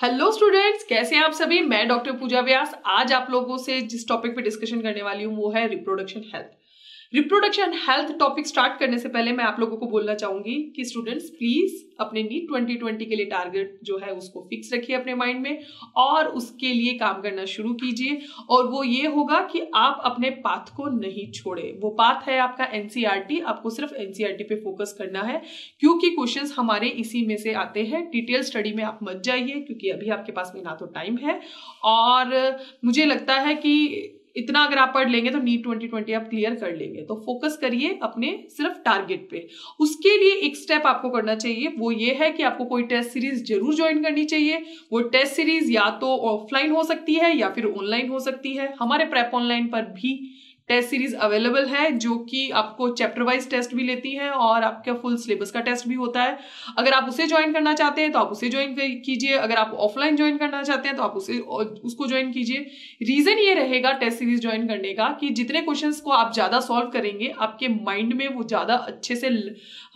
Hello students, कैसे हैं आप सभी? मैं डॉक्टर पूजा व्यास। आज आप लोगों से जिस टॉपिक पे डिस्कशन करने वाली हूँ, वो है reproduction health reproduction health topic start करने से पहले मैं आप लोगों को बोलना चाहूँगी कि स्टूडेंट्स प्लीज़ अपने नीट 2020 के लिए टारगेट जो है उसको फिक्स रखिए अपने माइंड में और उसके लिए काम करना शुरू कीजिए और वो ये होगा कि आप अपने पाथ को नहीं छोड़े। वो पाथ है आपका एनसीईआरटी आपको सिर्फ़ एनसीईआरटी पे फोकस करना है क्योंकि क्वेश्चन हमारे इसी में से आते हैं। डिटेल स्टडी में आप मत जाइए क्योंकि अभी आपके पास में ना तो टाइम है और मुझे लगता है कि इतना अगर आप पढ़ लेंगे तो नीट ट्वेंटी ट्वेंटी आप क्लियर कर लेंगे। तो फोकस करिए अपने सिर्फ़ टारगेट पे। उसके लिए एक स्टेप आपको करना चाहिए, वो ये है कि आपको कोई टेस्ट सीरीज़ ज़रूर ज्वाइन करनी चाहिए। वो टेस्ट सीरीज़ या तो ऑफलाइन हो सकती है या फिर ऑनलाइन हो सकती है। हमारे प्रेप ऑनलाइन पर भी टेस्ट सीरीज़ अवेलेबल है, जो कि आपको चैप्टर वाइज टेस्ट भी लेती है और आपका फुल सिलेबस का टेस्ट भी होता है। अगर आप उसे ज्वाइन करना चाहते हैं तो आप उसे ज्वाइन कीजिए। अगर आप ऑफलाइन ज्वाइन करना चाहते हैं तो आप उसे उसको ज्वाइन कीजिए। रीजन ये रहेगा टेस्ट सीरीज़ ज्वाइन करने का कि जितने क्वेश्चन को आप ज़्यादा सॉल्व करेंगे, आपके माइंड में वो ज़्यादा अच्छे से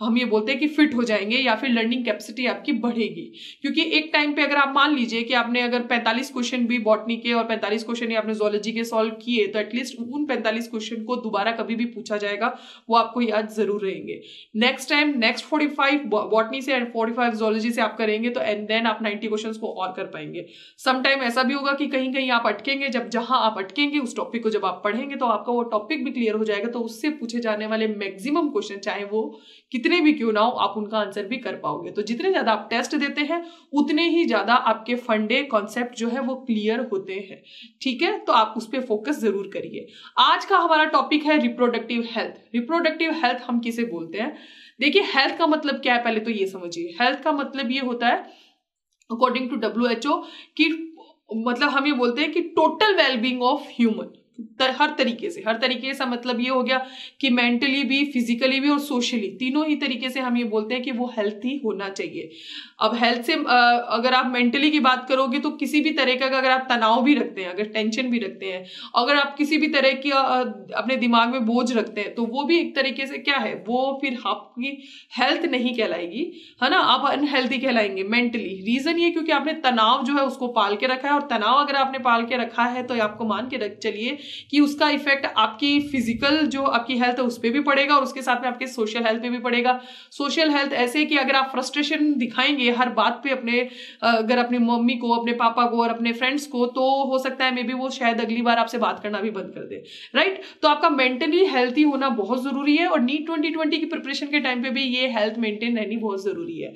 हम ये बोलते हैं कि फिट हो जाएँगे या फिर लर्निंग कैपेसिटी आपकी बढ़ेगी। क्योंकि एक टाइम पे अगर आप मान लीजिए कि आपने अगर 45 क्वेश्चन भी बॉटनी के और 45 क्वेश्चन ही आपने जोलॉजी के सॉल्व किए तो एटलीस्ट उन 45 क्वेश्चन को दोबारा कभी भी पूछा जाएगा, वो आपको याद ज़रूर रहेंगे। Next time next forty botany से एंड फोर्टी जोलॉजी से आप करेंगे तो एंड देन आप नाइन्टी क्वेश्चन को और कर पाएँगे। समटाइम ऐसा भी होगा कि कहीं कहीं आप अटकेंगे, जब जहाँ आप अटकेंगे, उस टॉपिक को जब आप पढ़ेंगे तो आपका वो टॉपिक भी क्लियर हो जाएगा तो उससे पूछे जाने वाले मैक्सिमम क्वेश्चन चाहे वो कितने भी क्यों ना हो, आप उनका आंसर भी कर पाओगे। तो जितने ज़्यादा आप टेस्ट देते हैं, उतने ही ज़्यादा आपके फंडे कॉन्सेप्ट जो है वो क्लियर होते हैं। ठीक है? तो आप उस पर फोकस ज़रूर करिए। आज का हमारा टॉपिक है रिप्रोडक्टिव हेल्थ रिप्रोडक्टिव हेल्थ हम किसे बोलते हैं? देखिए हेल्थ का मतलब क्या है? पहले तो ये समझिए। हेल्थ का मतलब ये होता है according to W H O कि मतलब हम ये बोलते हैं कि टोटल वेलबींग ऑफ़ ह्यूमन हर तरीके से, हर तरीके से मतलब ये हो गया कि मेंटली भी फिजिकली भी और सोशली तीनों ही तरीके से हम ये बोलते हैं कि वो हेल्थी होना चाहिए। अब हेल्थ से अगर आप मेंटली की बात करोगे तो किसी भी तरह का अगर आप तनाव भी रखते हैं, अगर टेंशन भी रखते हैं, अगर आप किसी भी तरह की अपने दिमाग में बोझ रखते हैं तो वो भी एक तरीके से क्या है? वो फिर आपकी हेल्थ नहीं कहलाएगी, है ना? आप अनहेल्थी कहलाएँगे मेंटली रीजन ये क्योंकि आपने तनाव जो है उसको पाल के रखा है और तनाव अगर आपने पाल के रखा है तो आपको मान के रख, चलिए कि उसका इफ़ेक्ट आपकी फ़िज़िकल जो आपकी हेल्थ है, उस पर भी पड़ेगा, और उसके साथ में आपके सोशल हेल्थ पे भी पड़ेगा। सोशल हेल्थ ऐसे कि अगर आप फ्रस्ट्रेशन दिखाएँगे हर बात पे अपने अगर अपनी मम्मी को, अपने पापा को और अपने फ्रेंड्स को तो हो सकता है मे बी वो शायद अगली बार आपसे बात करना भी बंद कर दे। राइट तो आपका मेंटली हेल्थी होना बहुत ज़रूरी है, और नीट ट्वेंटी की प्रिपरेशन के टाइम पे भी ये हेल्थ मेंटेन रहनी बहुत ज़रूरी है।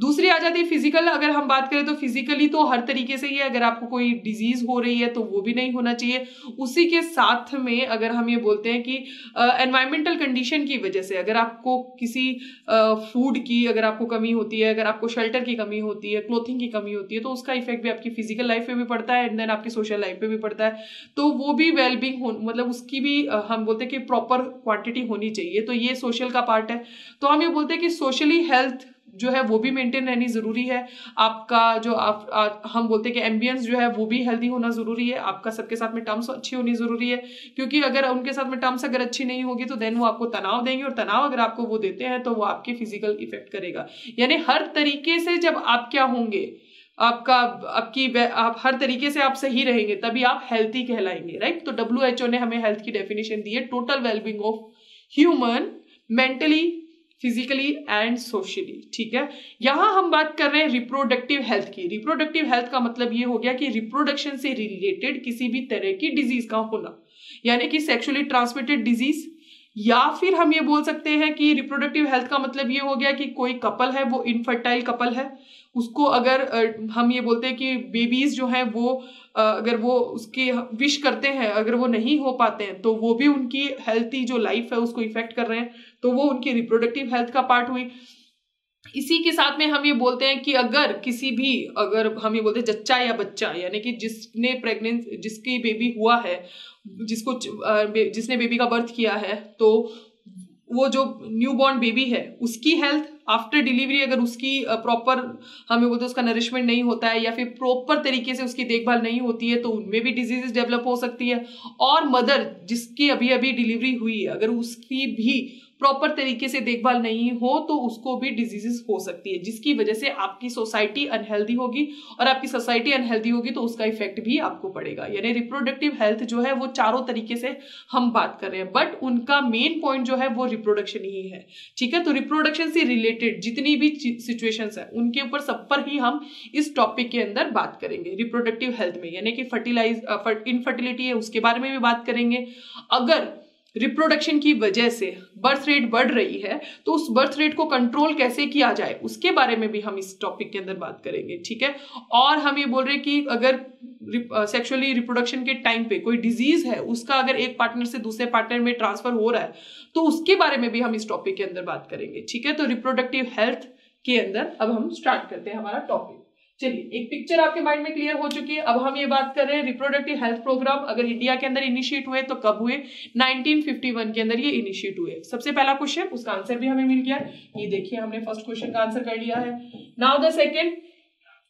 दूसरी आ जाती है फ़िज़िकल अगर हम बात करें तो फिजिकली तो हर तरीके से ही अगर आपको कोई डिज़ीज़ हो रही है तो वो भी नहीं होना चाहिए। उसी के साथ में अगर हम ये बोलते हैं कि एनवायरमेंटल कंडीशन की वजह से अगर आपको किसी फ़ूड की अगर आपको कमी होती है, अगर आपको शेल्टर की कमी होती है क्लोथिंग की कमी होती है तो उसका इफ़ेक्ट भी आपकी फ़िज़िकल लाइफ पे भी पड़ता है एंड देन आपकी सोशल लाइफ पे भी पड़ता है। तो वो भी वेलबींग हो मतलब उसकी भी हम बोलते हैं कि प्रॉपर क्वांटिटी होनी चाहिए। तो ये सोशल का पार्ट है। तो हम ये बोलते हैं कि सोशली हेल्थ जो है वो भी मेंटेन रहनी ज़रूरी है। आपका जो आप आ, हम बोलते हैं कि एम्बियंस जो है वो भी हेल्दी होना ज़रूरी है। आपका सबके साथ में टर्म्स अच्छी होनी ज़रूरी है। क्योंकि अगर उनके साथ में टर्म्स अगर अच्छी नहीं होगी तो देन वो आपको तनाव देंगे और तनाव अगर आपको वो देते हैं तो वो आपके फ़िज़िकल इफ़ेक्ट करेगा। यानी हर तरीके से जब आप क्या होंगे आपका आपकी आप हर तरीके से आप सही रहेंगे तभी आप हेल्थी कहलाएँगे राइट तो डब्ल्यू एच ओ ने हमें हेल्थ की डेफिनेशन दी है total wellbeing of human mentally physically and socially ठीक है? यहाँ हम बात कर रहे हैं रिप्रोडक्टिव हेल्थ की। रिप्रोडक्टिव हेल्थ का मतलब ये हो गया कि रिप्रोडक्शन से रिलेटेड किसी भी तरह की डिज़ीज़ का होना। यानी कि सेक्सुअली ट्रांसमिटेड डिज़ीज़ या फिर हम ये बोल सकते हैं कि रिप्रोडक्टिव हेल्थ का मतलब ये हो गया कि कोई कपल है, वो इनफर्टाइल कपल है। उसको अगर हम ये बोलते हैं कि बेबीज जो हैं वो अगर वो उसके विश करते हैं, अगर वो नहीं हो पाते हैं तो वो भी उनकी हेल्थी जो लाइफ है उसको इफ़ेक्ट कर रहे हैं। तो वो उनकी रिप्रोडक्टिव हेल्थ का पार्ट हुई। इसी के साथ में हम ये बोलते हैं कि अगर किसी भी, अगर हम ये बोलते हैं जच्चा या बच्चा, यानी कि जिसने प्रेग्नेंस जिसकी बेबी हुआ है, जिसको जिसने बेबी का बर्थ किया है तो वो जो न्यू बॉर्न बेबी है, उसकी हेल्थ आफ्टर डिलीवरी अगर उसकी प्रॉपर हमें बोलते हैं उसका नरिशमेंट नहीं होता है या फिर प्रॉपर तरीके से उसकी देखभाल नहीं होती है तो उनमें भी डिजीजेस डेवलप हो सकती है। और मदर जिसकी अभी अभी डिलीवरी हुई है, अगर उसकी भी प्रॉपर तरीके से देखभाल नहीं हो तो उसको भी डिजीजेस हो सकती है, जिसकी वजह से आपकी सोसाइटी अनहेल्दी होगी और आपकी सोसाइटी अनहेल्दी होगी तो उसका इफ़ेक्ट भी आपको पड़ेगा। यानी रिप्रोडक्टिव हेल्थ जो है, वो चारों तरीके से हम बात कर रहे हैं बट उनका मेन पॉइंट जो है, वो रिप्रोडक्शन ही है। ठीक है? तो रिप्रोडक्शन से रिलेटेड जितनी भी सिचुएशंस है, उनके ऊपर सब पर ही हम इस टॉपिक के अंदर बात करेंगे रिप्रोडक्टिव हेल्थ में। यानी कि फर्टिलाइज इनफर्टिलिटी है, उसके बारे में भी बात करेंगे। अगर रिप्रोडक्शन की वजह से बर्थ रेट बढ़ रही है तो उस बर्थ रेट को कंट्रोल कैसे किया जाए, उसके बारे में भी हम इस टॉपिक के अंदर बात करेंगे, ठीक है? और हम ये बोल रहे हैं कि अगर सेक्सुअली रिप्रोडक्शन के टाइम पे कोई डिज़ीज़ है, उसका अगर एक पार्टनर से दूसरे पार्टनर में ट्रांसफ़र हो रहा है तो उसके बारे में भी हम इस टॉपिक के अंदर बात करेंगे, ठीक है? तो रिप्रोडक्टिव हेल्थ के अंदर अब हम स्टार्ट करते हैं हमारा टॉपिक चलिए, एक पिक्चर आपके माइंड में क्लियर हो चुकी है। अब हम ये बात कर रहे हैं रिप्रोडक्टिव हेल्थ प्रोग्राम अगर इंडिया के अंदर इनिशिएट हुए तो कब हुए? 1951 के अंदर ये इनिशिएट हुए। सबसे पहला क्वेश्चन उसका आंसर भी हमें मिल गया। ये देखिए, हमने फ़र्स्ट क्वेश्चन का आंसर कर लिया है। Now the second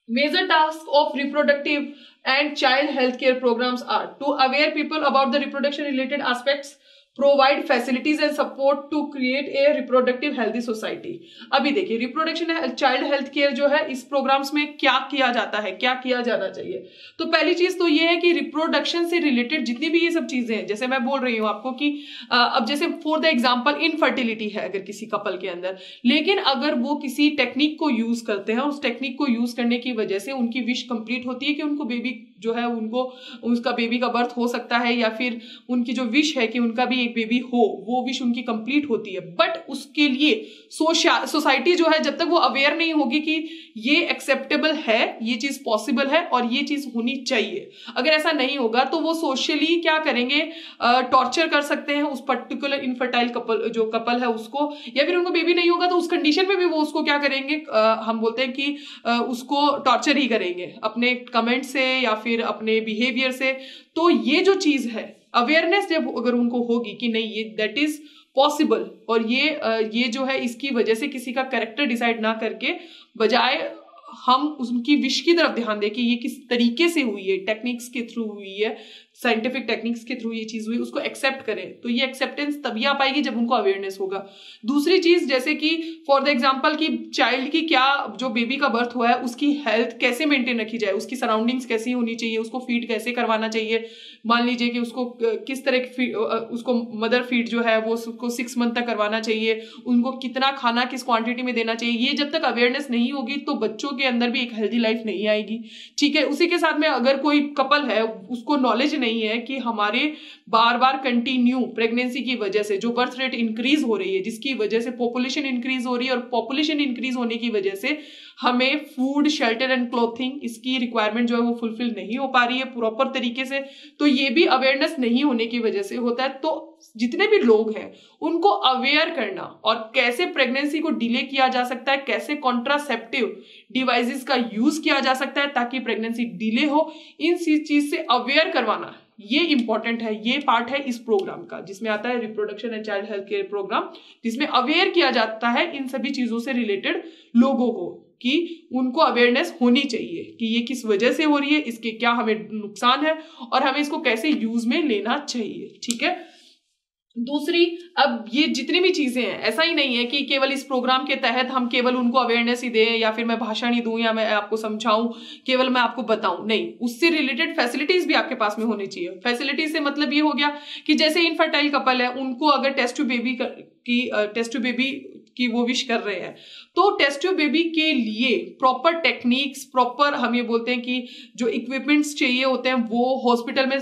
major task of reproductive and child health care programs are to aware people about the reproduction related aspects provide facilities and support to create a reproductive healthy society अभी देखिए reproduction child health care जो है, इस programmes में क्या किया जाता है, क्या किया जाना चाहिए? तो पहली चीज़ तो ये है कि रिप्रोडक्शन से रिलेटेड जितनी भी ये सब चीज़ें हैं, जैसे मैं बोल रही हूँ आपको कि अब जैसे फॉर द एग्ज़ाम्पल इनफर्टिलिटी है अगर किसी कपल के अंदर। लेकिन अगर वो किसी टेक्निक को यूज़ करते हैं, उस टेक्निक को यूज़ करने की वजह से उनकी विश कंप्लीट होती है कि उनको बेबी जो है उनको उसका बेबी का बर्थ हो सकता है या फिर उनकी जो विश है कि उनका भी एक बेबी हो वो विश उनकी कंप्लीट होती है। बट उसके लिए सोसाइटी जो है जब तक वो अवेयर नहीं होगी कि ये एक्सेप्टेबल है ये चीज़ पॉसिबल है और ये चीज़ होनी चाहिए। अगर ऐसा नहीं होगा तो वो सोशली क्या करेंगे? टॉर्चर कर सकते हैं उस पर्टिकुलर इनफर्टाइल कपल जो कपल है उसको। या फिर उनको बेबी नहीं होगा तो उस कंडीशन में भी वो उसको क्या करेंगे? आ, हम बोलते हैं कि आ, उसको टॉर्चर ही करेंगे। अपने कमेंट से या फिर अपने बिहेवियर से। तो ये जो चीज़ है अवेयरनेस जब अगर उनको होगी कि नहीं, ये दैट इज़ पॉसिबल और ये ये जो है इसकी वजह से किसी का करेक्टर डिसाइड ना करके बजाय हम उनकी विश की तरफ़ ध्यान दें कि ये किस तरीके से हुई है टेक्निक्स के थ्रू हुई है साइंटिफिक टेक्निक्स के थ्रू ये चीज़ हुई, उसको एक्सेप्ट करें। तो ये एक्सेप्टेंस तभी आ पाएगी जब उनको अवेयरनेस होगा। दूसरी चीज़, जैसे कि फॉर द एग्ज़ाम्पल कि चाइल्ड की क्या, जो बेबी का बर्थ हुआ है, उसकी हेल्थ कैसे मेंटेन रखी जाए? उसकी सराउंडिंग्स कैसी होनी चाहिए? उसको फ़ीड कैसे करवाना चाहिए? मान लीजिए कि उसको किस तरह की उसको मदर फ़ीड जो है, वो उसको सिक्स मंथ तक करवाना चाहिए। उनको कितना खाना किस क्वांटिटी में देना चाहिए? ये जब तक अवेयरनेस नहीं होगी तो बच्चों के अंदर भी एक हेल्दी लाइफ नहीं आएगी। ठीक है, उसी के साथ में अगर कोई कपल है, उसको नॉलेज नहीं नहीं है कि हमारे बार बार कंटिन्यू प्रेगनेंसी की वजह से, जो बर्थ रेट इंक्रीज हो रही है, जिसकी वजह से पॉपुलेशन इंक्रीज हो रही है और पॉपुलेशन इंक्रीज होने की वजह से हमें फ़ूड शेल्टर एंड क्लोथिंग इसकी रिक्वायरमेंट जो है वो फुलफिल नहीं हो पा रही है प्रॉपर तरीके से तो ये भी अवेयरनेस नहीं होने की वजह से होता है। तो जितने भी लोग हैं, उनको अवेयर करना और कैसे प्रेगनेंसी को डिले किया जा सकता है, कैसे कॉन्ट्रासेप्टिव डिवाइसेस का यूज़ किया जा सकता है ताकि प्रेगनेंसी डिले हो, इन चीज़ से अवेयर करवाना। ये इंपॉर्टेंट है, ये पार्ट है इस प्रोग्राम का, जिसमें आता है reproduction and child health care program जिसमें अवेयर किया जाता है इन सभी चीज़ों से रिलेटेड लोगों को कि उनको अवेयरनेस होनी चाहिए कि ये किस वजह से हो रही है, इसके क्या हमें नुकसान है और हमें इसको कैसे यूज़ में लेना चाहिए, ठीक है? दूसरी, अब ये जितनी भी चीज़ें हैं, ऐसा ही नहीं है कि केवल इस प्रोग्राम के तहत हम केवल उनको अवेयरनेस ही दें या फिर मैं भाषण ही दूँ या मैं आपको समझाऊं, केवल मैं आपको बताऊँ। नहीं, उससे रिलेटेड फैसिलिटीज़ भी आपके पास में होनी चाहिए। फैसिलिटीज़ से मतलब ये हो गया कि जैसे इनफर्टाइल कपल है, उनको अगर टेस्ट टू बेबी की टेस्ट टू बेबी की वो विश कर रहे हैं तो टेस्ट टू बेबी के लिए प्रॉपर टेक्निक्स प्रॉपर हम ये बोलते हैं कि जो इक्विपमेंट्स चाहिए होते हैं, वो हॉस्पिटल में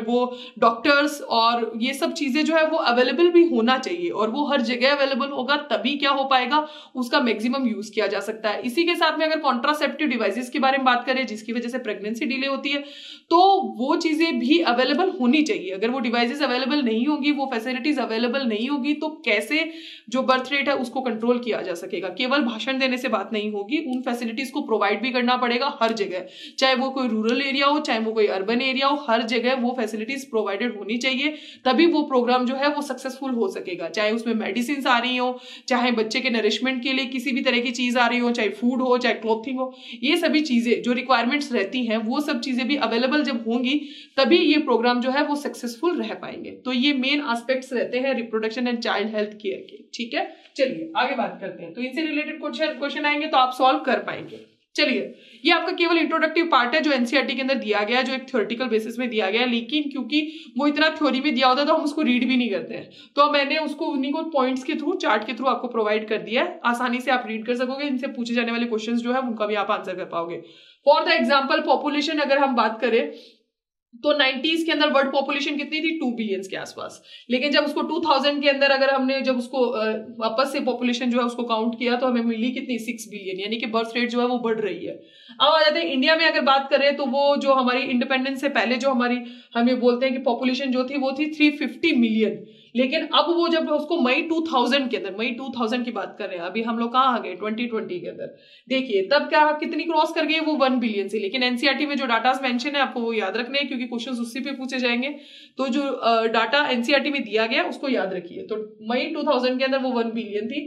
वो डॉक्टर्स और ये सब चीज़ें जो है वो अवेलेबल भी होना चाहिए और वो हर जगह अवेलेबल होगा, तभी क्या हो पाएगा, उसका मैक्सिमम यूज़ किया जा सकता है। इसी के साथ में अगर कॉन्ट्रासेप्टिव डिवाइसेस के बारे में बात करें, जिसकी वजह से प्रेगनेंसी डिले होती है तो वो चीज़ें भी अवेलेबल होनी चाहिए। अगर वो डिवाइसेस अवेलेबल नहीं होगी, वो फैसिलिटीज़ अवेलेबल नहीं होगी तो कैसे जो बर्थ रेट है उसको कंट्रोल किया जा सकेगा? केवल भाषण देने से बात नहीं होगी, उन फैसिलिटीज़ को प्रोवाइड भी करना पड़ेगा हर जगह। चाहे वो कोई रूरल एरिया हो, चाहे वो कोई अर्बन एरिया हो, हर जगह वो फैसिलिटीज़ प्रोवाइडेड होनी चाहिए, तभी वो प्रोग्राम जो है वो सक्सेसफुल हो सकेगा। चाहे उसमें मेडिसिन आ रही हो, चाहे बच्चे के नरिशमेंट के लिए किसी भी तरह की चीज़ आ रही हो, चाहे फ़ूड हो, चाहे क्लोथिंग हो, ये सभी चीज़ें जो रिक्वायरमेंट्स रहती हैं, वो सब चीज़ें भी अवेलेबल जब होंगी, तभी ये प्रोग्राम जो है वो सक्सेसफुल रह पाएँगे। तो ये मेन एस्पेक्ट्स रहते हैं reproduction and child health care के। ठीक है? चलिए, आगे बात करते हैं। तो इनसे रिलेटेड क्वेश्चन क्वेश्चन आएँगे तो आप सॉल्व कर पाएँगे। चलिए, ये आपका केवल इंट्रोडक्टिव पार्ट है जो एनसीआरटी के अंदर दिया गया जो एक थ्योरेटिकल बेसिस में दिया गया लेकिन क्योंकि वो इतना थ्योरी में दिया होता है तो हम उसको रीड भी नहीं करते हैं। तो मैंने उसको उन्हीं को पॉइंट्स के थ्रू चार्ट के थ्रू आपको प्रोवाइड कर दिया है। आसानी से आप रीड कर सकोगे, इनसे पूछे जाने वाले क्वेश्चन जो है, उनका भी आप आंसर कर पाओगे। फॉर द एग्ज़ाम्पल पॉपुलेशन अगर हम बात करें तो 90s के अंदर वर्ल्ड पॉपुलेशन कितनी थी? टू बिलियंस के आसपास। लेकिन जब उसको 2000 के अंदर अगर हमने जब उसको वापस से पॉपुलेशन जो है उसको काउंट किया तो हमें मिली कितनी? Six billion. यानी कि बर्थ रेट जो है वो बढ़ रही है। अब आ जाते हैं, इंडिया में अगर बात करें तो वो जो हमारी इंडिपेंडेंस से पहले जो हमारी, हम ये बोलते हैं कि पॉपुलेशन जो थी, वो थी थ्री मिलियन। लेकिन अब वो जब उसको मई 2000 के अंदर, मई 2000 की बात कर रहे हैं, अभी हम लोग कहाँ आ गए? 2020 के अंदर। देखिए, तब क्या, कितनी क्रॉस कर गई वो वन बिलियन से, लेकिन एनसीआरटी में जो डाटा मेंशन है, आपको वो याद रखने हैं, क्योंकि क्वेश्चन उसी पे पूछे जाएँगे। तो जो डाटा एनसीआरटी में दिया गया, उसको याद रखिए। तो मई टू के अंदर वो वन बिलियन थी।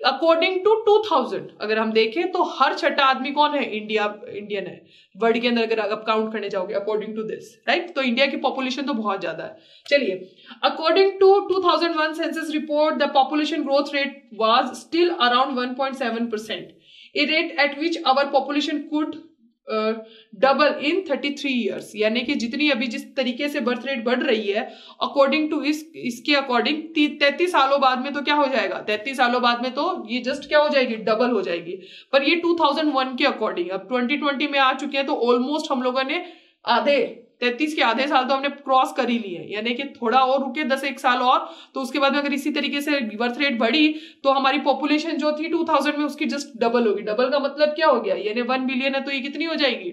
अकॉर्डिंग टू 2000 अगर हम देखें तो हर छठा आदमी कौन है? इंडिया इंडियन है। वर्ल्ड के अंदर अगर आप काउंट करने जाओगे अकॉर्डिंग टू दिस राइट तो इंडिया की पॉपुलेशन तो बहुत ज़्यादा है। चलिए according to 2001 census report the population growth rate was still around 1.7 percent a rate at which our population could double in thirty three years यानी कि जितनी अभी जिस तरीके से बर्थ रेट बढ़ रही है अकॉर्डिंग टू इस, इसके अकॉर्डिंग तैतीस सालों बाद में तो क्या हो जाएगा? तैतीस सालों बाद में तो ये जस्ट क्या हो जाएगी? डबल हो जाएगी. पर ये 2001 के अकॉर्डिंग अब 2020 में आ चुके हैं तो ऑलमोस्ट हम लोगों ने आधे तैतीस के आधे साल तो हमने क्रॉस कर ही लिए यानी कि थोड़ा और रुके, दस एक साल और तो उसके बाद में अगर इसी तरीके से बर्थ रेट बढ़ी तो हमारी पॉपुलेशन जो थी टू थाउज़ेंड में उसकी जस्ट डबल होगी। डबल का मतलब क्या हो गया? यानी वन बिलियन है तो ये कितनी हो जाएगी?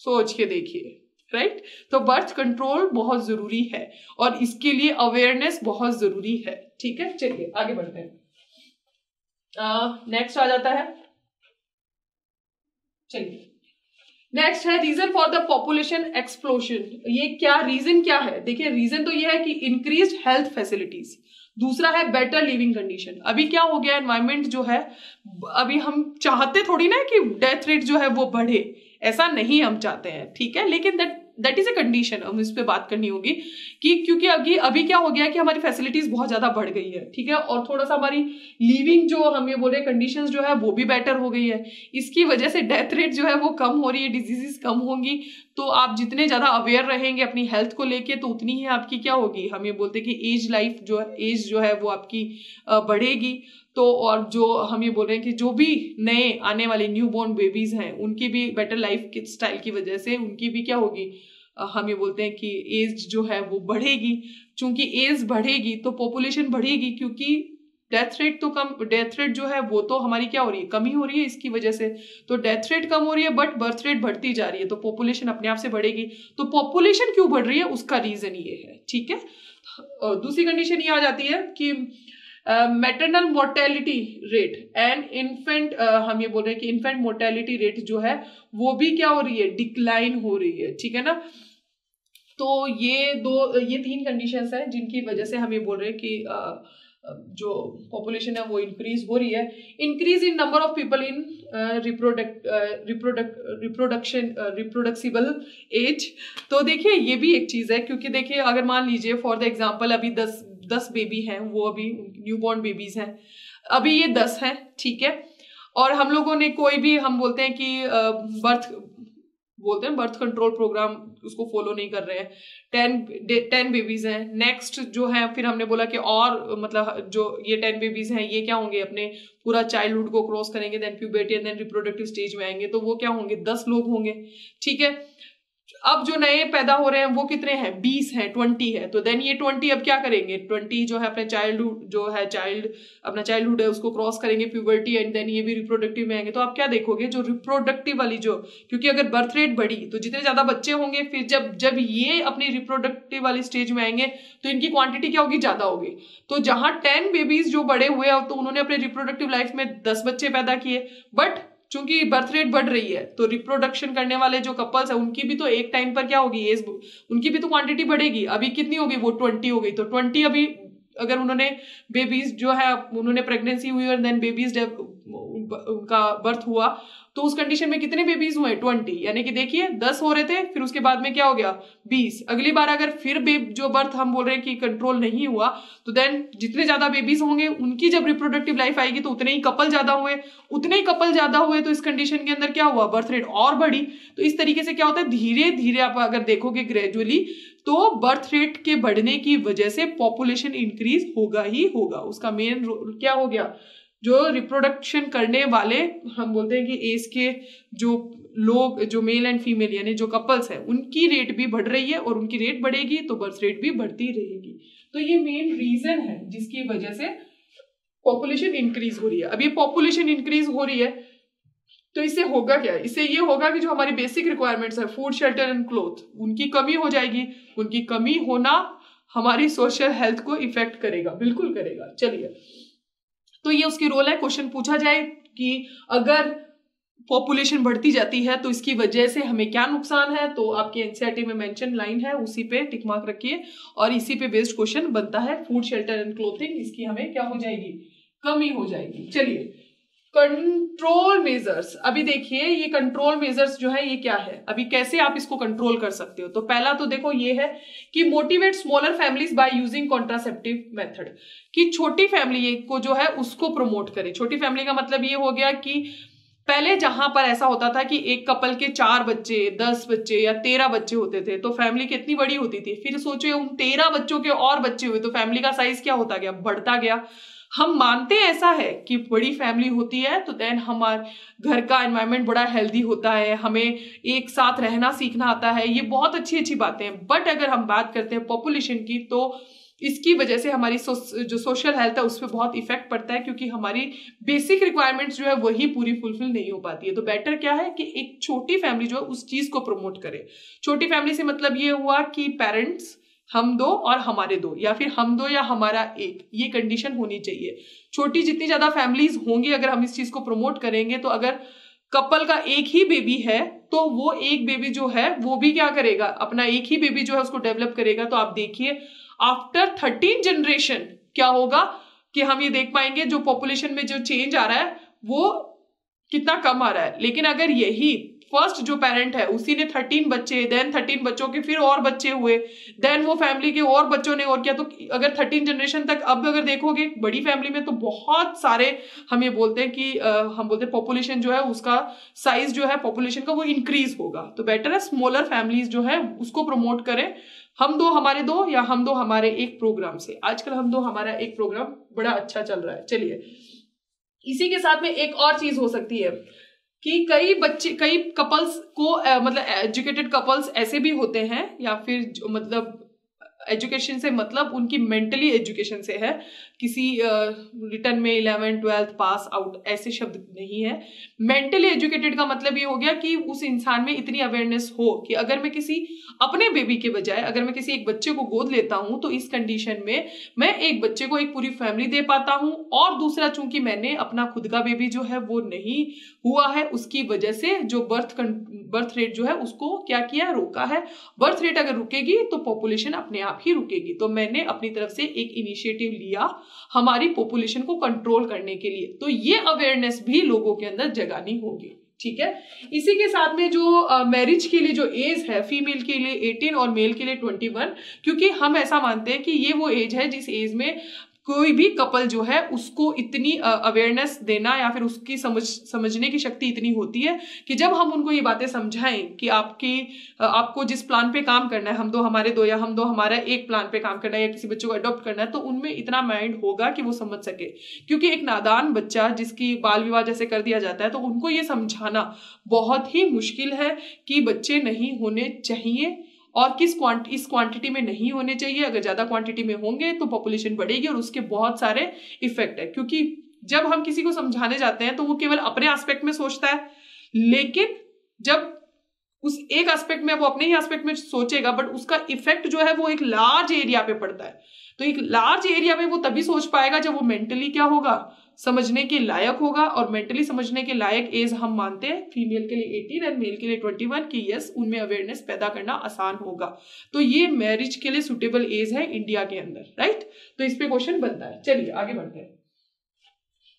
सोच के देखिए राइट तो बर्थ कंट्रोल बहुत ज़रूरी है और इसके लिए अवेयरनेस बहुत ज़रूरी है। ठीक है? चलिए, आगे बढ़ते हैं। नेक्स्ट आ जाता है। चलिए। नेक्स्ट है reason for the population explosion ये क्या रीजन क्या है? देखिए रीजन तो ये है कि इंक्रीज हेल्थ फैसिलिटीज़ दूसरा है बेटर लिविंग कंडीशन अभी क्या हो गया एनवायरमेंट जो है, अभी हम चाहते थोड़ी ना कि डेथ रेट जो है वो बढ़े. ऐसा नहीं हम चाहते हैं, ठीक है? लेकिन that that is a condition हम इस पर बात करनी होगी कि क्योंकि अभी अभी क्या हो गया कि हमारी फैसिलिटीज़ बहुत ज़्यादा बढ़ गई है, ठीक है? और थोड़ा सा हमारी लिविंग जो हम ये बोले कंडीशन जो है, वो भी बेटर हो गई है। इसकी वजह से डेथ रेट जो है, वो कम हो रही है डिजीजेस कम होंगी। तो आप जितने ज़्यादा अवेयर रहेंगे अपनी हेल्थ को लेके तो उतनी ही आपकी क्या होगी? हम ये बोलते हैं कि एज लाइफ जो है एज जो है, वो आपकी बढ़ेगी। तो और जो हम ये बोल रहे हैं कि जो भी नए आने वाले न्यू बॉर्न बेबीज हैं, उनकी भी बेटर लाइफ स्टाइल की वजह से उनकी भी क्या होगी? हम ये बोलते हैं कि एज जो है वो बढ़ेगी। चूँकि एज बढ़ेगी तो पॉपुलेशन बढ़ेगी क्योंकि डेथ रेट तो कम डेथ रेट जो है वो तो हमारी क्या हो रही है? कमी हो रही है इसकी वजह से। तो डेथ रेट कम हो रही है बट बर्थ रेट बढ़ती जा रही है। तो पॉपुलेशन अपने आप से बढ़ेगी। तो पॉपुलेशन क्यों बढ़ रही है? उसका रीजन ये है, ठीक है? दूसरी कंडीशन ये आ जाती है कि maternal mortality rate and infant हम ये बोल रहे हैं कि इन्फेंट मोर्टेलिटी रेट जो है वो भी क्या हो रही है? डिक्लाइन हो रही है ठीक है ना? तो ये दो ये तीन कंडीशंस हैं जिनकी वजह से हम ये बोल रहे हैं कि uh, जो पॉपुलेशन है वो इंक्रीज हो रही है। Increase in number of people in reproduct reproduct reproduction reproducible age तो देखिए ये भी एक चीज़ है क्योंकि देखिए अगर मान लीजिए फॉर द एग्जांपल अभी दस दस बेबी हैं, वो अभी न्यू बॉर्न बेबीज हैं। अभी ये दस हैं, ठीक है? और हम लोगों ने कोई भी, हम बोलते हैं कि बर्थ बोलते हैं बर्थ कंट्रोल प्रोग्राम उसको फॉलो नहीं कर रहे हैं। टेन टेन बेबीज हैं। नेक्स्ट जो है, फिर हमने बोला कि और मतलब जो ये टेन बेबीज हैं, ये क्या होंगे अपने? पूरा चाइल्डहुड को क्रॉस करेंगे then puberty and then reproductive stage में आएँगे तो वो क्या होंगे? दस लोग होंगे, ठीक है? अब जो नए पैदा हो रहे हैं, वो कितने हैं? बीस हैं, ट्वेंटी है। तो देन ये ट्वेंटी अब क्या करेंगे? ट्वेंटी जो है अपने चाइल्डहुड जो है चाइल्ड अपना चाइल्डहुड है, उसको क्रॉस करेंगे प्यूबर्टी एंड देन ये भी रिप्रोडक्टिव में आएँगे। तो आप क्या देखोगे? जो रिप्रोडक्टिव वाली जो, क्योंकि अगर बर्थ रेट बढ़ी तो जितने ज़्यादा बच्चे होंगे, फिर जब जब ये अपनी रिप्रोडक्टिव वाली स्टेज में आएँगे तो इनकी क्वांटिटी क्या होगी? ज़्यादा होगी। तो जहाँ टेन बेबीज जो बड़े हुए तो उन्होंने अपने रिप्रोडक्टिव लाइफ में दस बच्चे पैदा किए। बट चूँकि बर्थ रेट बढ़ रही है तो रिप्रोडक्शन करने वाले जो कपल्स है, उनकी भी तो एक टाइम पर क्या होगी एज उनकी भी तो क्वांटिटी बढ़ेगी। अभी कितनी होगी? वो ट्वेंटी हो गई। तो ट्वेंटी अभी अगर उन्होंने बेबीज जो है, उन्होंने प्रेगनेंसी हुई और देन बेबीज उनका बर्थ हुआ तो उस कंडीशन में कितने बेबीज हुए? ट्वेंटी यानी कि देखिए, दस हो रहे थे, फिर उसके बाद में क्या हो गया? बीस. अगली बार अगर फिर बेब जो बर्थ हम बोल रहे हैं कि कंट्रोल नहीं हुआ तो देन जितने ज़्यादा बेबीज होंगे, उनकी जब रिप्रोडक्टिव लाइफ आएगी तो उतने ही कपल ज़्यादा हुए. उतने ही कपल ज़्यादा हुए तो इस कंडीशन के अंदर क्या हुआ? बर्थ रेट और बढ़ी. तो इस तरीके से क्या होता है? धीरे धीरे आप अगर देखोगे ग्रेजुअली तो बर्थ रेट के बढ़ने की वजह से पॉपुलेशन इंक्रीज होगा ही होगा. उसका मेन रोल क्या हो गया? जो रिप्रोडक्शन करने वाले, हम बोलते हैं कि एज के जो लोग, जो मेल एंड फीमेल यानी जो कपल्स हैं, उनकी रेट भी बढ़ रही है और उनकी रेट बढ़ेगी तो बर्थ रेट भी बढ़ती रहेगी। तो ये मेन रीजन है जिसकी वजह से पॉपुलेशन इंक्रीज हो रही है। अब ये पॉपुलेशन इंक्रीज हो रही है तो इससे होगा क्या? इससे ये होगा कि जो हमारी बेसिक रिक्वायरमेंट्स है फ़ूड शेल्टर एंड क्लोथ उनकी कमी हो जाएगी। उनकी कमी होना हमारी सोशल हेल्थ को इफ़ेक्ट करेगा। बिल्कुल करेगा। चलिए। तो ये उसकी रोल है। क्वेश्चन पूछा जाए कि अगर पॉपुलेशन बढ़ती जाती है तो इसकी वजह से हमें क्या नुकसान है? तो आपके एनसीआरटी में मेंशन लाइन है, उसी पे टिक मार्क रखिए और इसी पे बेस्ड क्वेश्चन बनता है। फ़ूड शेल्टर एंड क्लोथिंग इसकी हमें क्या हो जाएगी? कमी हो जाएगी। चलिए कंट्रोल मेजर्स अभी देखिए, ये कंट्रोल मेजर्स जो है, ये क्या है? अभी कैसे आप इसको कंट्रोल कर सकते हो? तो पहला तो देखो, ये है कि motivate smaller families by using contraceptive method कि छोटी फैमिली को जो है, उसको प्रमोट करे। छोटी फैमिली का मतलब ये हो गया कि पहले जहाँ पर ऐसा होता था कि एक कपल के चार बच्चे, दस बच्चे या तेरह बच्चे होते थे तो फैमिली कितनी बड़ी होती थी? फिर सोचो, उन तेरह बच्चों के और बच्चे हुए तो फैमिली का साइज़ क्या होता गया? बढ़ता गया। हम मानते हैं ऐसा है कि बड़ी फैमिली होती है तो देन हमारे घर का एनवायरनमेंट बड़ा हेल्दी होता है हमें एक साथ रहना सीखना आता है ये बहुत अच्छी अच्छी बातें हैं। बट अगर हम बात करते हैं पॉपुलेशन की तो इसकी वजह से हमारी सो, जो सोशल हेल्थ है उस पर बहुत इफ़ेक्ट पड़ता है क्योंकि हमारी बेसिक रिक्वायरमेंट्स जो है वही पूरी फुलफिल नहीं हो पाती है। तो बेटर क्या है कि एक छोटी फैमिली जो है उस चीज़ को प्रमोट करे। छोटी फैमिली से मतलब ये हुआ कि पेरेंट्स हम दो और हमारे दो, या फिर हम दो या हमारा एक, ये कंडीशन होनी चाहिए। छोटी जितनी ज़्यादा फैमिलीज़ होंगी, अगर हम इस चीज़ को प्रमोट करेंगे तो अगर कपल का एक ही बेबी है तो वो एक बेबी जो है, वो भी क्या करेगा? अपना एक ही बेबी जो है, उसको डेवलप करेगा। तो आप देखिए आफ्टर थर्टीन जनरेशन क्या होगा कि हम ये देख पाएँगे, जो पॉपुलेशन में जो चेंज आ रहा है, वो कितना कम आ रहा है। लेकिन अगर यही फ़र्स्ट जो पेरेंट है उसी ने थर्टीन बच्चे देन थर्टीन बच्चों के फिर और बच्चे हुए देन वो फैमिली के और बच्चों ने और किया। तो अगर थर्टीन जनरेशन तक अब अगर देखोगे बड़ी फैमिली में तो बहुत सारे हम ये बोलते हैं कि आ, हम बोलते हैं पॉपुलेशन जो है उसका साइज़ जो है पॉपुलेशन का वो इंक्रीज होगा। तो बेटर है स्मॉलर फैमिलीज़ जो है उसको प्रमोट करें। हम दो हमारे दो या हम दो हमारे एक प्रोग्राम से। आजकल हम दो हमारा एक प्रोग्राम बड़ा अच्छा चल रहा है। चलिए इसी के साथ में एक और चीज़ हो सकती है। कि कई बच्चे, कई कपल्स को मतलब एजुकेटेड कपल्स ऐसे भी होते हैं, या फिर मतलब एजुकेशन से मतलब उनकी मेंटली एजुकेशन से है किसी रिटर्न में इलेवन ट्वेल्थ पास आउट, ऐसे शब्द नहीं है। मेंटली एजुकेटेड का मतलब ये हो गया कि उस इंसान में इतनी अवेयरनेस हो कि अगर मैं किसी, अपने बेबी के बजाय अगर मैं किसी एक बच्चे को गोद लेता हूँ तो इस कंडीशन में मैं एक बच्चे को एक पूरी फैमिली दे पाता हूँ। और दूसरा, चूँकि मैंने अपना खुद का बेबी जो है वो नहीं हुआ है, उसकी वजह से जो बर्थ बर्थ रेट जो है उसको क्या किया? रोका है। बर्थ रेट अगर रुकेगी तो पॉपुलेशन अपने आप ही रुकेगी। तो मैंने अपनी तरफ़ से एक इनिशिएटिव लिया हमारी पॉपुलेशन को कंट्रोल करने के लिए। तो ये अवेयरनेस भी लोगों के अंदर जगानी होगी, ठीक है? इसी के साथ में जो मैरिज के लिए जो एज है फीमेल के लिए 18 और मेल के लिए 21 क्योंकि हम ऐसा मानते हैं कि ये वो एज है जिस एज में कोई भी कपल जो है, उसको इतनी अवेयरनेस देना या फिर उसकी समझ, समझने की शक्ति इतनी होती है कि जब हम उनको ये बातें समझाएँ कि आपकी आपको जिस प्लान पे काम करना है, हम दो हमारे दो या हम दो हमारा एक प्लान पे काम करना है या किसी बच्चे को अडॉप्ट करना है तो उनमें इतना माइंड होगा कि वो समझ सके। क्योंकि एक नादान बच्चा जिसकी बाल विवाह जैसे कर दिया जाता है तो उनको ये समझाना बहुत ही मुश्किल है कि बच्चे नहीं होने चाहिए। और किस क्वांट इस क्वांटिटी में नहीं होने चाहिए। अगर ज़्यादा क्वांटिटी में होंगे तो पॉपुलेशन बढ़ेगी और उसके बहुत सारे इफ़ेक्ट है। क्योंकि जब हम किसी को समझाने जाते हैं तो वो केवल अपने एस्पेक्ट में सोचता है। लेकिन जब उस एक एस्पेक्ट में, वो अपने ही एस्पेक्ट में सोचेगा बट उसका इफ़ेक्ट जो है वो एक लार्ज एरिया पे पड़ता है। तो एक लार्ज एरिया में वो तभी सोच पाएगा जब वो मेंटली क्या होगा? समझने के लायक होगा और मेंटली समझने के लायक एज हम मानते हैं। फीमेल के लिए 18 एंड मेल के लिए 21 कि यस उनमें अवेयरनेस पैदा करना आसान होगा। तो ये मैरिज के लिए सुटेबल एज है इंडिया के अंदर राइट तो इस पे क्वेश्चन बनता है। चलिए, आगे बढ़ते हैं।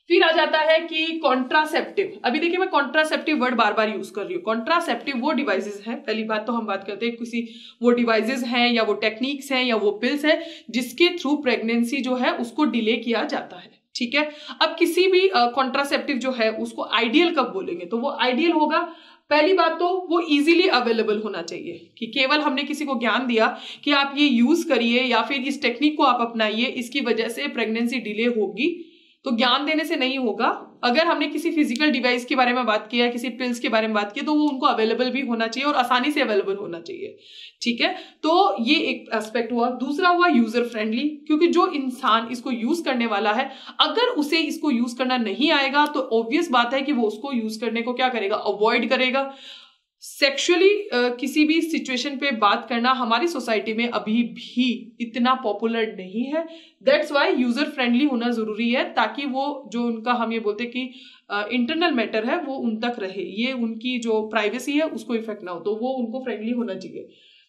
फिर आ जाता है कि कॉन्ट्रासेप्टिव अभी देखिए मैं कॉन्ट्रासेप्टिव वर्ड बार बार यूज़ कर रही हूँ। कॉन्ट्रासेप्टिव वो डिवाइसेस हैं। पहली बात तो हम बात करते हैं, किसी वो डिवाइसेस हैं या वो टेक्निक्स हैं या वो पिल्स है, जिसके थ्रू प्रेगनेंसी जो है, उसको डिले किया जाता है। ठीक है? अब किसी भी कॉन्ट्रासेप्टिव जो है, उसको आइडियल कब बोलेंगे? तो वो आइडियल होगा। पहली बात तो वो इजीली अवेलेबल होना चाहिए कि केवल हमने किसी को ज्ञान दिया कि आप ये यूज़ करिए या फिर इस टेक्निक को आप अपनाइए, इसकी वजह से प्रेगनेंसी डिले होगी। तो ज्ञान देने से नहीं होगा। अगर हमने किसी फ़िज़िकल डिवाइस के बारे में बात किया किसी पिल्स के बारे में बात की तो वो उनको अवेलेबल भी होना चाहिए और आसानी से अवेलेबल होना चाहिए। ठीक है? तो ये एक एस्पेक्ट हुआ। दूसरा हुआ यूज़र फ्रेंडली क्योंकि जो इंसान इसको यूज़ करने वाला है, अगर उसे इसको यूज़ करना नहीं आएगा तो ऑब्वियस बात है कि वो उसको यूज़ करने को क्या करेगा? अवॉइड करेगा। सेक्सुअली uh, किसी भी सिचुएशन पे बात करना हमारी सोसाइटी में अभी भी इतना पॉपुलर नहीं है। दैट्स वाई यूज़र फ्रेंडली होना ज़रूरी है ताकि वो जो उनका हम ये बोलते कि इंटरनल uh, मैटर है वो उन तक रहे। ये उनकी जो प्राइवेसी है उसको इफ़ेक्ट ना हो। तो वो उनको फ्रेंडली होना चाहिए।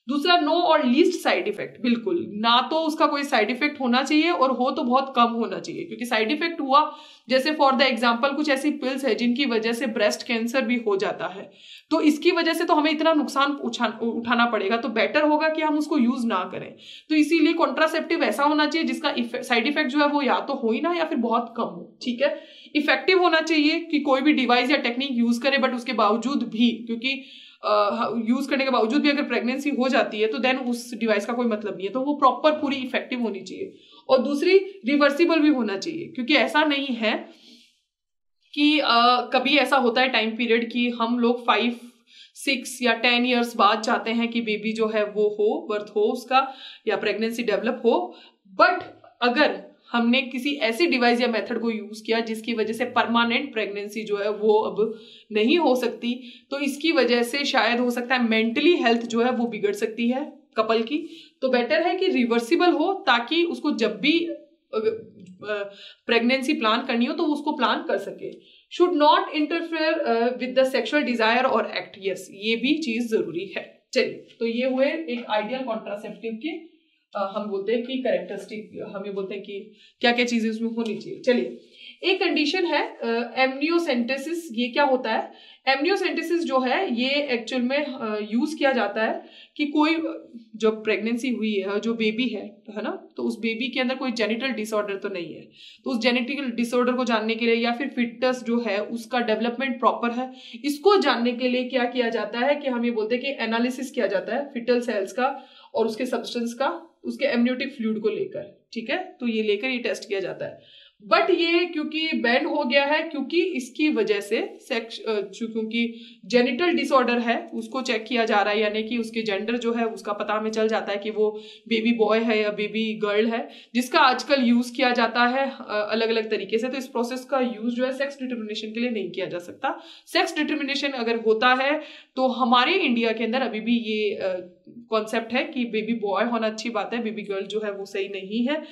दूसरा नो और लीस्ट साइड इफ़ेक्ट बिल्कुल। ना तो उसका कोई साइड इफ़ेक्ट होना चाहिए और हो तो बहुत कम होना चाहिए, क्योंकि साइड इफ़ेक्ट हुआ, जैसे फॉर द एग्ज़ाम्पल कुछ ऐसी पिल्स है जिनकी वजह से ब्रेस्ट कैंसर भी हो जाता है। तो इसकी वजह से तो हमें इतना नुकसान उठाना पड़ेगा तो बेटर होगा कि हम उसको यूज़ ना करें। तो इसीलिए कॉन्ट्रासेप्टिव ऐसा होना चाहिए जिसका साइड इफ़ेक्ट जो है वो या तो हो ही ना या फिर बहुत कम हो, ठीक है? इफ़ेक्टिव होना चाहिए कि कोई भी डिवाइस या टेक्निक यूज़ करे बट उसके बावजूद भी, क्योंकि यूज़ करने के बावजूद भी अगर प्रेगनेंसी हो जाती है तो देन उस डिवाइस का कोई मतलब नहीं है। तो वो प्रॉपर पूरी इफ़ेक्टिव होनी चाहिए। और दूसरी रिवर्सिबल भी होना चाहिए। क्योंकि ऐसा नहीं है कि आ, कभी ऐसा होता है टाइम पीरियड कि हम लोग फाइव सिक्स या टेन ईयर्स बाद चाहते हैं कि बेबी जो है वो हो बर्थ हो उसका या प्रेगनेंसी डेवलप हो। बट अगर हमने किसी ऐसी डिवाइस या मेथड को यूज़ किया जिसकी वजह से परमानेंट प्रेगनेंसी जो है वो अब नहीं हो सकती। तो इसकी वजह से शायद हो सकता है मेंटली हेल्थ जो है वो बिगड़ सकती है कपल की। तो बेटर है कि रिवर्सिबल हो ताकि उसको जब भी प्रेगनेंसी प्लान करनी हो तो उसको प्लान कर सके। Should not interfere with the sexual desire और एक्ट यस ये भी चीज़ ज़रूरी है। चलिए तो ये हुए एक आइडियल कॉन्ट्रासेप्टिव के हम बोलते हैं कि करेक्टरिस्टिक हम ये बोलते हैं कि क्या क्या चीज़ें उसमें होनी चाहिए। चलिए, एक कंडीशन है एमनियोसेंटेसिस ये क्या होता है? एमनियोसेंटेसिस जो है, ये एक्चुअल में यूज़ किया जाता है कि कोई, जब प्रेगनेंसी हुई है जो बेबी है है ना? तो उस बेबी के अंदर कोई जेनिटल डिसऑर्डर तो नहीं है। तो उस जेनेटिकल डिसऑर्डर को जानने के लिए या फिर फिटनेस जो है, उसका डेवलपमेंट प्रॉपर है। इसको जानने के लिए क्या किया जाता है कि हम ये बोलते हैं कि एनालिसिस किया जाता है फिटल सेल्स का और उसके सब्सटेंस का। उसके एम्यूटिक फ्लूड को लेकर, ठीक है? तो ये लेकर ये टेस्ट किया जाता है। बट ये क्योंकि बैंड हो गया है, क्योंकि इसकी वजह से सेक्स क्योंकि जेनिटल डिसऑर्डर है, उसको चेक किया जा रहा है, यानी कि उसके जेंडर जो है, उसका पता हमें चल जाता है कि वो बेबी बॉय है या बेबी गर्ल है, जिसका आजकल यूज़ किया जाता है अलग अलग तरीके से। तो इस प्रोसेस का यूज़ जो है सेक्स डिटर्मिनेशन के लिए नहीं किया जा सकता। सेक्स डिटर्मिनेशन अगर होता है तो हमारे इंडिया के अंदर अभी भी ये कॉन्सेप्ट है कि बेबी बॉय होना अच्छी बात है बेबी गर्ल जो है, वो सही नहीं है।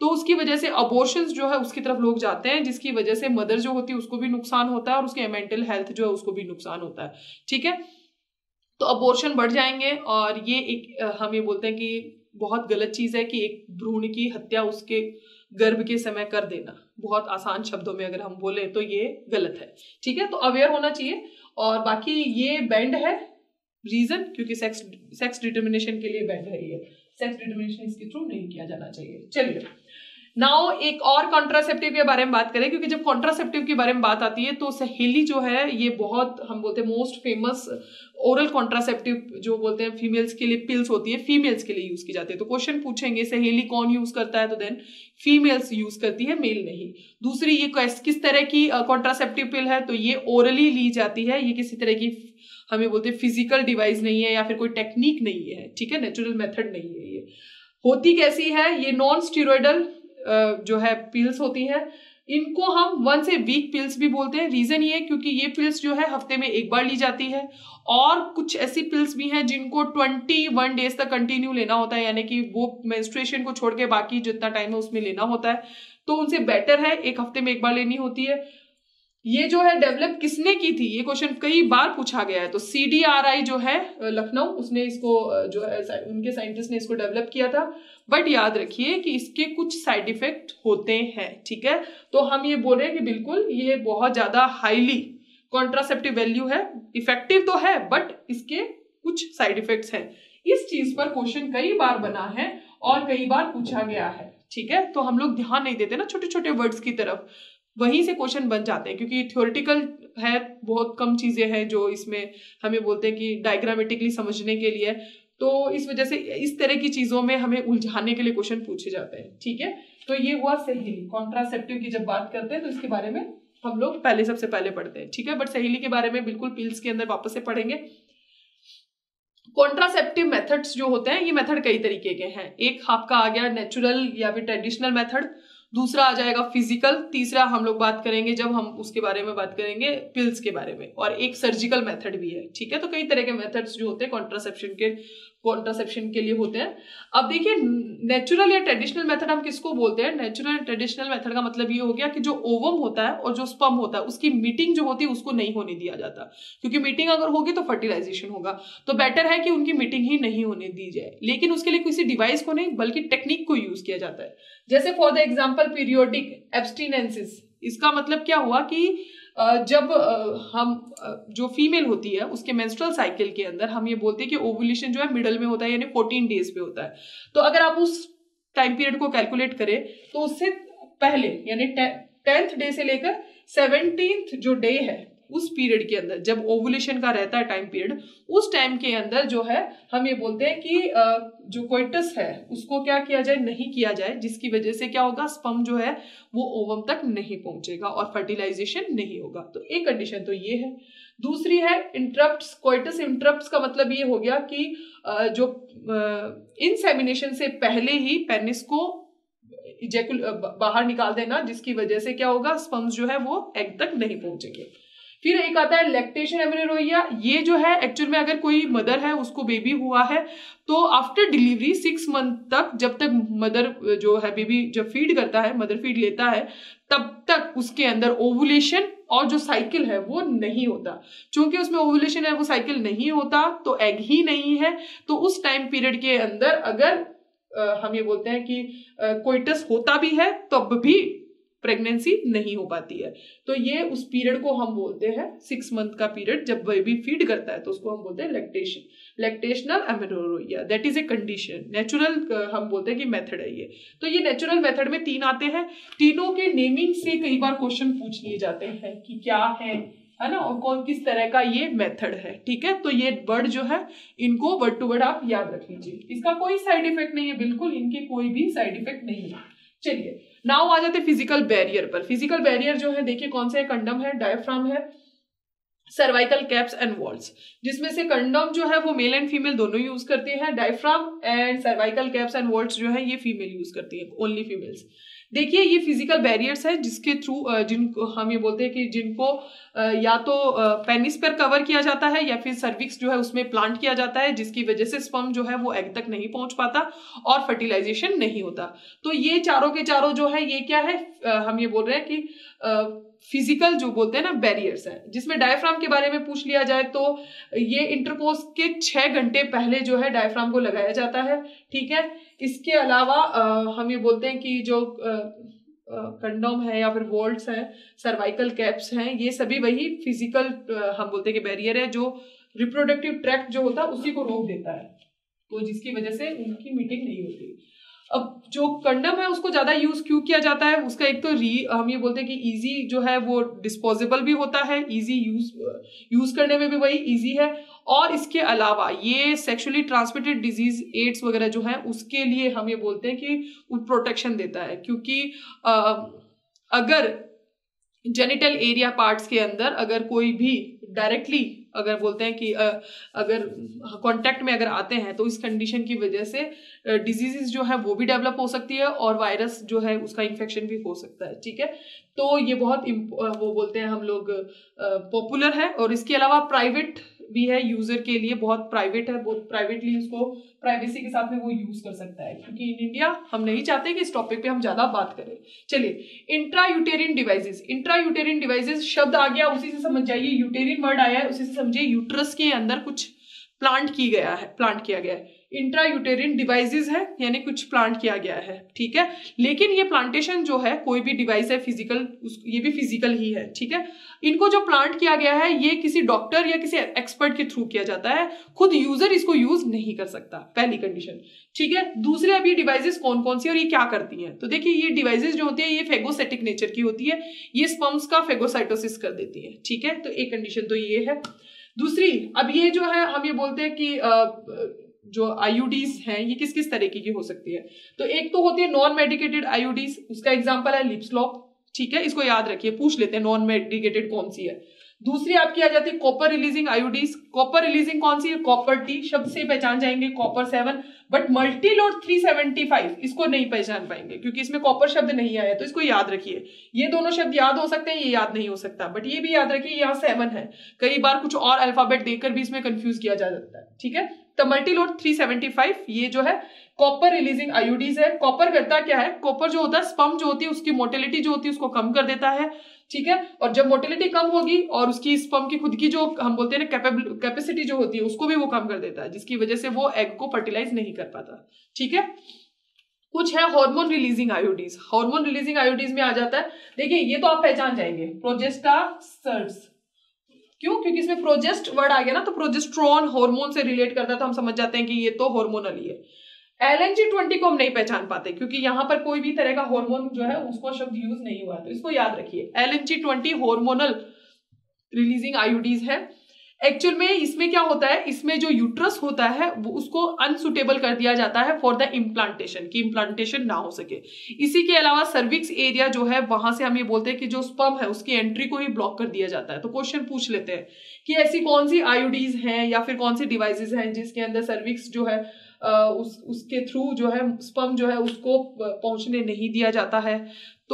तो उसकी वजह से अबोर्शन जो है उसकी तरफ़ लोग जाते हैं, जिसकी वजह से मदर जो होती है उसको भी नुकसान होता है और उसके मेंटल हेल्थ जो है उसको भी नुकसान होता है। ठीक है? तो अबोर्शन बढ़ जाएँगे और ये एक हम ये बोलते हैं कि बहुत गलत चीज़ है कि एक भ्रूण की हत्या उसके गर्भ के समय कर देना। बहुत आसान शब्दों में अगर हम बोले तो ये गलत है। ठीक है? तो अवेयर होना चाहिए और बाकी ये बैंड है रीजन क्योंकि सेक्स सेक्स डिटर्मिनेशन के लिए बैंड है ये। सेक्स डिटर्मिनेशन इसके थ्रू नहीं किया जाना चाहिए। चलिए। नाउ एक और कॉन्ट्रासेप्टिव के बारे में बात करें, क्योंकि जब कॉन्ट्रासेप्टिव के बारे में बात आती है तो सहेली जो है, ये बहुत, हम बोलते हैं मोस्ट फ़ेमस ओरल कॉन्ट्रासेप्टिव जो बोलते हैं फीमेल्स के लिए पिल्स होती है फीमेल्स के लिए यूज़ की जाती है। तो क्वेश्चन पूछेंगे, सहेली कौन यूज़ करता है? तो देन फीमेल्स यूज़ करती है मेल नहीं। दूसरी, ये किस तरह की कॉन्ट्रासेप्टिव पिल है? तो ये ओरली ली जाती है। ये किसी तरह की, हमें बोलते हैं फ़िज़िकल डिवाइस नहीं है या फिर कोई टेक्निक नहीं है। ठीक है? नेचुरल मेथड नहीं है ये। होती कैसी है? ये नॉन स्टीरोडल जो है पिल्स होती है, इनको हम वन से वीक पिल्स भी बोलते हैं। रीजन ये क्योंकि ये पिल्स जो है हफ़्ते में एक बार ली जाती है और कुछ ऐसी पिल्स भी हैं जिनको ट्वेंटी वन डेज़ तक कंटिन्यू लेना होता है, यानी कि वो मेंस्ट्रुएशन को छोड़ के बाकी जितना टाइम है उसमें लेना होता है। तो उनसे बेटर है, एक हफ़्ते में एक बार लेनी होती है। ये जो है डेवलप किसने की थी? ये क्वेश्चन कई बार पूछा गया है। तो सी डी आर आई जो है लखनऊ, उसने इसको जो है उनके साइंटिस्ट ने इसको डेवलप किया था। बट याद रखिए कि इसके कुछ साइड इफ़ेक्ट होते हैं, ठीक है? तो हम ये बोल रहे हैं कि बिल्कुल, ये बहुत ज़्यादा हाईली कॉन्ट्रासेप्टिव वैल्यू है। इफ़ेक्टिव तो है बट इसके कुछ साइड इफेक्ट्स हैं। इस चीज़ पर क्वेश्चन कई बार बना है और कई बार पूछा गया है, ठीक है? तो हम लोग ध्यान नहीं देते ना छोटे छोटे वर्ड्स की तरफ़। वहीं से क्वेश्चन बन जाते हैं, क्योंकि थ्योरेटिकल है, बहुत कम चीज़ें हैं जो इसमें हमें बोलते हैं कि डायग्रामेटिकली समझने के लिए। तो इस वजह से इस तरह की चीज़ों में हमें उलझाने के लिए क्वेश्चन पूछे जाते हैं, ठीक है? तो ये हुआ सहेली कॉन्ट्रासेप्टिव की जब बात करते हैं तो इसके बारे में हम लोग पहले, सबसे पहले पढ़ते हैं, ठीक है? बट सहेली के बारे में बिल्कुल पिल्स के अंदर वापस से पढ़ेंगे। कॉन्ट्रासेप्टिव मेथड्स जो होते हैं, ये मेथड कई तरीके के हैं। एक, आपका आ गया नेचुरल या फिर ट्रेडिशनल मेथड दूसरा आ जाएगा फ़िज़िकल तीसरा हम लोग बात करेंगे जब हम उसके बारे में बात करेंगे पिल्स के बारे में। और एक सर्जिकल मेथड भी है, ठीक है? तो कई तरह के मेथड्स जो होते हैं कॉन्ट्रासेप्शन के कॉन्ट्रासेप्शन के लिए होते हैं। अब देखिए नेचुरल या ट्रेडिशनल मेथड हम किसको बोलते हैं? नेचुरल ट्रेडिशनल मेथड का मतलब ये हो गया कि जो ओवम होता है और जो स्पम होता है, उसकी मीटिंग जो होती है, उसको नहीं होने दिया जाता। क्योंकि मीटिंग अगर होगी तो फर्टिलाइजेशन होगा। तो बेटर है कि उनकी मीटिंग ही नहीं होने दी जाए। लेकिन उसके लिए किसी डिवाइस को नहीं, बल्कि टेक्निक को यूज़ किया जाता है। जैसे for the example periodic abstinence इसका मतलब क्या हुआ कि जब हम जो फीमेल होती है, उसके मेंस्ट्रुअल साइकिल के अंदर हम ये बोलते हैं कि ओवुलेशन जो है मिडल में होता है, यानी फोर्टीन डेज़ पे होता है। तो अगर आप उस टाइम पीरियड को कैलकुलेट करें तो उससे पहले, यानी टेंथ डे से लेकर सेवनटीन्थ जो डे है उस पीरियड के अंदर, जब ओवुलेशन का रहता है टाइम पीरियड उस टाइम के अंदर जो है, हम ये बोलते हैं कि जो कोइटस है, उसको क्या किया जाए, नहीं किया जाए, जिसकी वजह से क्या होगा स्पम जो है, वो ओवम तक नहीं पहुंचेगा और फर्टिलाइजेशन नहीं होगा। तो एक कंडीशन तो ये है। दूसरी है इंटरप्ट कोइटस इंटरप्ट का मतलब ये हो गया कि जो इनसेमिनेशन से पहले ही पेनिस को बाहर निकाल देना, जिसकी वजह से क्या होगा स्पम्स जो है, वो एग तक नहीं पहुँचेंगे। फिर एक आता है लैक्टेशन एमरेरोइया ये जो है एक्चुअल में अगर कोई मदर है उसको बेबी हुआ है तो आफ्टर डिलीवरी सिक्स मंथ तक जब तक मदर जो है बेबी जब फ़ीड करता है मदर फ़ीड लेता है तब तक उसके अंदर ओवुलेशन और जो साइकिल है वो नहीं होता। क्योंकि उसमें ओवुलेशन है वो साइकिल नहीं होता तो एग ही नहीं है। तो उस टाइम पीरियड के अंदर अगर आ, हम ये बोलते हैं कि कोइटस होता भी है तब भी प्रेगनेंसी नहीं हो पाती है। तो ये उस पीरियड को हम बोलते हैं सिक्स मंथ का पीरियड जब बेबी फ़ीड करता है तो उसको हम बोलते हैं lactation lactational amenorrhoea that is a condition natural हम बोलते हैं कि मेथड है ये। तो ये नेचुरल मेथड में तीन आते हैं। तीनों के नेमिंग से कई बार क्वेश्चन पूछ लिए जाते हैं कि क्या है है ना? और कौन, किस तरह का ये मेथड है, ठीक है? तो ये वर्ड जो है, इनको वर्ड टू वर्ड आप याद रख लीजिए। इसका कोई साइड इफ़ेक्ट नहीं है, बिल्कुल इनके कोई भी साइड इफ़ेक्ट नहीं है। चलिए नाउ आ जाते फ़िज़िकल बैरियर पर। फ़िज़िकल बैरियर जो है, देखिए कौन से कंडम है डायफ्राम है सर्वाइकल कैप्स एंड वॉल्स जिसमें से कंडम जो है, वो मेल एंड फीमेल दोनों यूज़ करते हैं। Diaphragm and cervical caps and vaults जो है, ये फीमेल यूज़ करती है ओनली फीमेल्स देखिए, ये फ़िज़िकल बैरियर्स है जिसके थ्रू जिनको हम ये बोलते हैं कि जिनको या तो पेनिस पर कवर किया जाता है या फिर सर्विक्स जो है उसमें प्लांट किया जाता है, जिसकी वजह से स्पम जो है वो एग तक नहीं पहुँच पाता और फर्टिलाइजेशन नहीं होता। तो ये चारों के चारों जो है, ये क्या है? हम ये बोल रहे हैं कि फ़िज़िकल जो बोलते हैं ना बैरियर्स है। जिसमें डायफ्राम के बारे में पूछ लिया जाए तो ये इंटरकोर्स के छह घंटे पहले जो है डायफ्राम को लगाया जाता है, ठीक है? इसके अलावा हम ये बोलते हैं कि जो कंडोम है या फिर वोल्ट्स हैं, सर्वाइकल कैप्स हैं, ये सभी वही फ़िज़िकल हम बोलते हैं कि बैरियर है, जो रिप्रोडक्टिव ट्रैक्ट जो होता है, उसी को रोक देता है। तो जिसकी वजह से उनकी मीटिंग नहीं होती। अब जो कंडम है, उसको ज़्यादा यूज़ क्यों किया जाता है? उसका एक तो री, हम ये बोलते हैं कि इजी जो है, वो डिस्पोजेबल भी होता है इजी यूज़ यूज़ करने में भी वही इजी है और इसके अलावा ये सेक्सुअली ट्रांसमिटेड डिज़ीज़ एड्स वगैरह जो है, उसके लिए हम ये बोलते हैं कि प्रोटेक्शन देता है। क्योंकि अगर जेनिटल एरिया पार्ट्स के अंदर अगर कोई भी डायरेक्टली अगर बोलते हैं कि अगर कांटेक्ट में अगर आते हैं तो इस कंडीशन की वजह से डिजीजेस जो है वो भी डेवलप हो सकती है और वायरस जो है, उसका इन्फेक्शन भी हो सकता है, ठीक है? तो ये बहुत वो बोलते हैं हम लोग पॉपुलर है और इसके अलावा प्राइवेट भी है यूज़र के लिए बहुत प्राइवेट है, बहुत प्राइवेटली उसको प्राइवेसी के साथ में वो यूज़ कर सकता है। क्योंकि इन इंडिया हम नहीं चाहते कि इस टॉपिक पे हम ज़्यादा बात करें। चलिए intra uterine devices intra uterine devices शब्द आ गया, उसी से समझ जाइए। यूटेरिन वर्ड आया है, उसी से समझिए। यूट्रस के अंदर कुछ प्लांट की गया है प्लांट किया गया है। इंट्रायूटेरिन डिवाइसेस है, यानी कुछ प्लांट किया गया है, ठीक है? लेकिन ये प्लांटेशन जो है, कोई भी डिवाइस है फ़िज़िकल ये भी फ़िज़िकल ही है, ठीक है? इनको जो प्लांट किया गया है, ये किसी डॉक्टर या किसी एक्सपर्ट के थ्रू किया जाता है, खुद यूज़र इसको यूज़ नहीं कर सकता, पहली कंडीशन ठीक है? दूसरे अब ये डिवाइसेस कौन कौन सी और ये क्या करती हैं? तो देखिए, ये डिवाइसेस जो होती है, ये फेगोसेटिक नेचर की होती है, ये स्पम्स का फेगोसाइटोसिस कर देती है, ठीक है? तो एक कंडीशन तो ये है। दूसरी, अब ये जो है, हम ये बोलते हैं कि जो आईयूडीज हैं, ये किस किस तरीके की हो सकती है? तो एक तो होती है नॉन मेडिकेटेड आईयूडीज उसका एग्ज़ाम्पल है लिप्सलॉक ठीक है? इसको याद रखिए, पूछ लेते हैं नॉन मेडिकेटेड कौन सी है। दूसरी आपकी आ जाती है copper releasing IUDs copper releasing कौन सी है? कॉपर टी शब्द से पहचान जाएँगे copper seven but multi load three seventy five इसको नहीं पहचान पाएँगे, क्योंकि इसमें कॉपर शब्द नहीं आया तो इसको याद रखिए। ये दोनों शब्द याद हो सकते हैं, ये याद नहीं हो सकता बट ये भी याद रखिए, यहाँ सेवन है। कई बार कुछ और अल्फ़ाबेट देकर भी इसमें कंफ्यूज किया जा सकता है, ठीक है? Multi load three seventy five ये जो है कॉपर रिलीजिंग आयोडीज है। कॉपर करता क्या है? कॉपर जो होता है स्पम जो होती है, उसकी मोटिलिटी जो होती है, उसको कम कर देता है। ठीक है? और जब मोटिलिटी कम होगी और उसकी स्पम की खुद की जो हम बोलते हैं ना कैपेसिटी जो होती है, उसको भी वो कम कर देता है, जिसकी वजह से वो एग को फर्टिलाइज नहीं कर पाता। ठीक है? कुछ है hormone releasing IUDs hormone releasing IUDs में आ जाता है। देखिए, ये तो आप पहचान जाएँगे। प्रोजेस्टा सर्स क्यों? क्योंकि इसमें प्रोजेस्ट वर्ड आ गया ना तो प्रोजेस्ट्रॉन हार्मोन से रिलेट करता है तो हम समझ जाते हैं कि ये तो हार्मोनल ही है। एल एन जी ट्वेंटी को हम नहीं पहचान पाते, क्योंकि यहाँ पर कोई भी तरह का हार्मोन जो है, उसको शब्द यूज़ नहीं हुआ तो इसको याद रखिए। L N G twenty hormonal releasing IUDs है। एक्चुअल में इसमें क्या होता है? इसमें जो यूट्रस होता है, वो उसको अनसुटेबल कर दिया जाता है फॉर द इम्प्लांटेशन कि इम्प्लांटेशन ना हो सके। इसी के अलावा सर्विक्स एरिया जो है, वहाँ से हम ये बोलते हैं कि जो स्पम है, उसकी एंट्री को ही ब्लॉक कर दिया जाता है। तो क्वेश्चन पूछ लेते हैं कि ऐसी कौन सी आयोडीज हैं या फिर कौन सी डिवाइसेज हैं जिसके अंदर सर्विक्स जो है उस, उसके थ्रू जो है स्पम जो है, उसको पहुँचने नहीं दिया जाता है?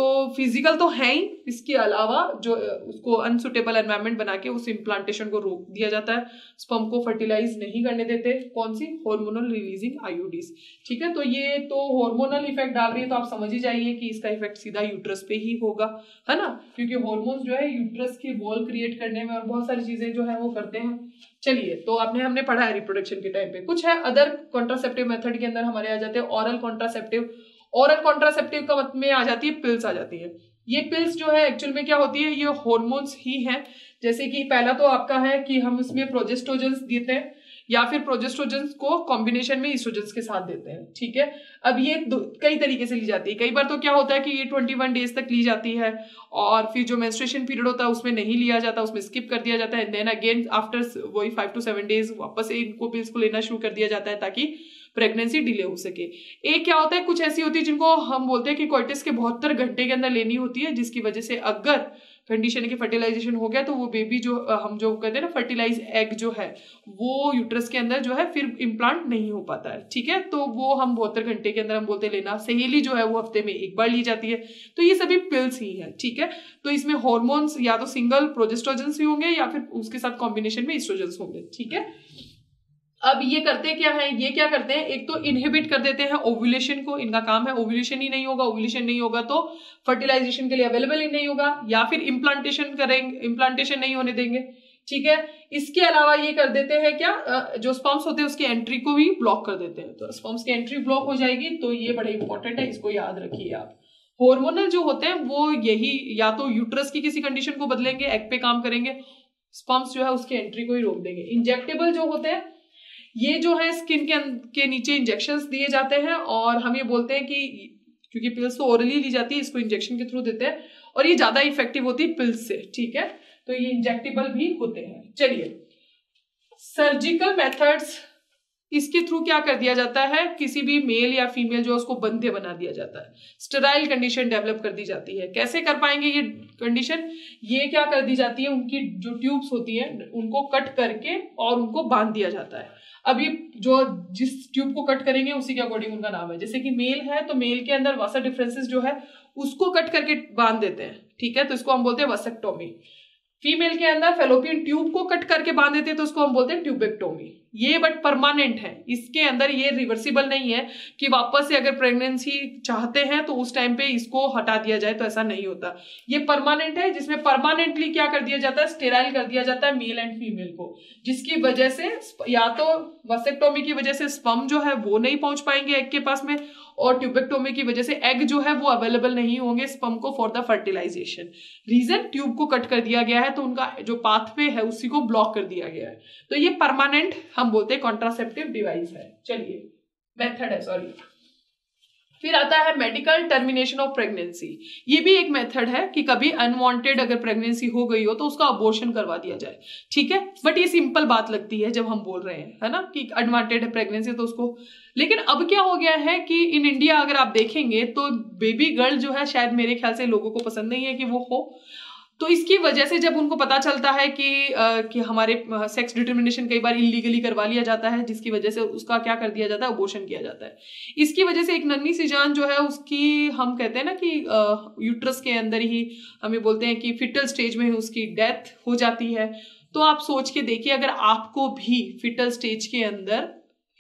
तो फ़िज़िकल तो है ही। इसके अलावा जो उसको अनसुटेबल एनवायरमेंट बना के उस इम्प्लांटेशन को रोक दिया जाता है। स्पम को फर्टिलाइज नहीं करने देते। कौन सी? हॉर्मोनल रिलीजिंग आयोडीज ठीक है? तो ये तो हॉर्मोनल इफ़ेक्ट डाल रही है तो आप समझ ही जाइए कि इसका इफ़ेक्ट सीधा यूट्रस पे ही होगा। है ना? क्योंकि हॉर्मोन्स जो है यूट्रस की वॉल क्रिएट करने में और बहुत सारी चीज़ें जो है, वो करते हैं। चलिए तो आपने, हमने पढ़ा है रिप्रोडक्शन के टाइम पे। कुछ है अदर कॉन्ट्रासेप्टिव मेथड के अंदर हमारे आ जाते हैं। ऑरल कॉन्ट्रासेप्टिव ऑरल कॉन्ट्रासेप्टिव का मत में आ जाती है पिल्स आ जाती है। ये पिल्स जो है एक्चुअल में क्या होती है, ये हॉर्मोन्स ही हैं। जैसे कि पहला तो आपका है कि हम इसमें प्रोजेस्टोजेंस देते हैं, या फिर प्रोजेस्ट्रोजेंस को कॉम्बिनेशन में ईस्ट्रोजेंस के साथ देते हैं, ठीक है? अब ये कई तरीके से ली जाती है। कई बार तो क्या होता है कि ये ट्वेंटी वन डेज़ तक ली जाती है, और फिर जो मेंस्ट्रुएशन पीरियड होता है, उसमें नहीं लिया जाता, उसमें स्किप कर दिया जाता है। देन अगेन आफ्टर वही फाइव टू सेवन डेज़ वापस इनको पिल्स को लेना शुरू कर दिया जाता है, ताकि प्रेगनेंसी डिले हो सके। एक क्या होता है, कुछ ऐसी होती है जिनको हम बोलते हैं कि क्वाइटिस के बहत्तर घंटे के अंदर लेनी होती है, जिसकी वजह से अगर कंडीशन के फर्टिलाइजेशन हो गया तो वो बेबी जो हम जो कहते हैं ना फर्टिलाइज एग जो है, वो यूट्रस के अंदर जो है फिर इम्प्लांट नहीं हो पाता है। ठीक है? तो वो हम बहत्तर घंटे के अंदर हम बोलते लेना। सहेली जो है वो हफ़्ते में एक बार ली जाती है। तो ये सभी पिल्स ही है, ठीक है? तो इसमें हॉर्मोन्स या तो सिंगल प्रोजेस्ट्रोजेंस ही होंगे या फिर उसके साथ कॉम्बिनेशन में इस्ट्रोजेंस होंगे, ठीक है? अब ये करते क्या है? ये क्या करते हैं? एक तो इनहिबिट कर देते हैं ओव्यूलेशन को, इनका काम है ओव्यूलेशन ही नहीं होगा ओव्यूलेशन नहीं होगा तो फर्टिलाइजेशन के लिए अवेलेबल ही नहीं होगा, या फिर इम्प्लांटेशन करेंगे इम्प्लांटेशन नहीं होने देंगे, ठीक है? इसके अलावा ये कर देते हैं क्या? जो स्पम्स होते हैं, उसकी एंट्री को भी ब्लॉक कर देते हैं। तो स्पम्स की एंट्री ब्लॉक हो जाएगी तो ये बड़ा इंपॉर्टेंट है, इसको याद रखिए आप। हॉर्मोनल जो होते हैं, वो यही, या तो यूट्रस की किसी कंडीशन को बदलेंगे एग पे काम करेंगे स्पम्स जो है उसकी एंट्री को ही रोक देंगे। इंजेक्टेबल जो होते हैं ये जो है स्किन के के नीचे इंजेक्शन दिए जाते हैं और हम ये बोलते हैं कि, क्योंकि पिल्स तो ओरली ली जाती है, इसको इंजेक्शन के थ्रू देते हैं और ये ज़्यादा इफ़ेक्टिव होती है पिल्स से, ठीक है? तो ये इंजेक्टेबल भी होते हैं। चलिए। सर्जिकल मेथड्स इसके थ्रू क्या कर दिया जाता है? किसी भी मेल या फीमेल जो उसको बंधे बना दिया जाता है। स्टेराइल कंडीशन डेवलप कर दी जाती है। कैसे कर पाएँगे ये कंडीशन ये क्या कर दी जाती है, उनकी जो ट्यूब्स होती है, उनको कट करके और उनको बाँध दिया जाता है। ये जो जिस ट्यूब को कट करेंगे, उसी के अकॉर्डिंग उनका नाम है। जैसे कि मेल है तो मेल के अंदर वसा डिफरेंसेस जो है, उसको कट करके बाँध देते हैं, ठीक है? तो इसको हम बोलते हैं वसेक्टोमी। फीमेल के अंदर फेलोपियन ट्यूब को कट करके बाँध देते हैं तो उसको हम बोलते हैं ट्यूबेक्टोमी। ये बट परमानेंट है। इसके अंदर ये रिवर्सिबल नहीं है कि वापस से अगर प्रेगनेंसी चाहते हैं तो उस टाइम पे इसको हटा दिया जाए तो ऐसा नहीं होता। ये परमानेंट है, जिसमें परमानेंटली क्या कर दिया जाता है? स्टेराइल कर दिया जाता है मेल एंड फीमेल को। जिसकी वजह से या तो वसेक्टोमी की वजह से स्पम जो है वो नहीं पहुँच पाएँगे एग के पास में और ट्यूबेक्टोमी की वजह से एग जो है वो अवेलेबल नहीं होंगे स्पम को for the fertilization reason tube को कट कर दिया गया है तो उनका जो पाथवे है उसी को ब्लॉक कर दिया गया है। तो ये परमानेंट हम बोलते हैं कॉन्ट्रासेप्टिव डिवाइस है। चलिए मेथड है सॉरी फिर आता है मेडिकल टर्मिनेशन ऑफ़ प्रेगनेंसी ये भी एक मेथड है कि कभी अनवांटेड अगर प्रेगनेंसी हो गई हो तो उसका अबोर्शन करवा दिया जाए। ठीक है? बट ये सिंपल बात लगती है जब हम बोल रहे हैं, है ना? कि अनवांटेड है प्रेगनेंसी तो उसको लेकिन अब क्या हो गया है कि इन इंडिया अगर आप देखेंगे तो बेबी गर्ल जो है शायद मेरे ख्याल से लोगों को पसंद नहीं है कि वो हो। तो इसकी वजह से जब उनको पता चलता है कि आ, कि हमारे सेक्स डिटर्मिनेशन कई बार इलीगली करवा लिया जाता है जिसकी वजह से उसका क्या कर दिया जाता है? अबोशन किया जाता है। इसकी वजह से एक नन्ही सी जान जो है उसकी हम कहते हैं ना कि यूट्रस के अंदर ही हमें बोलते हैं कि फिटल स्टेज में उसकी डेथ हो जाती है। तो आप सोच के देखिए अगर आपको भी फिटल स्टेज के अंदर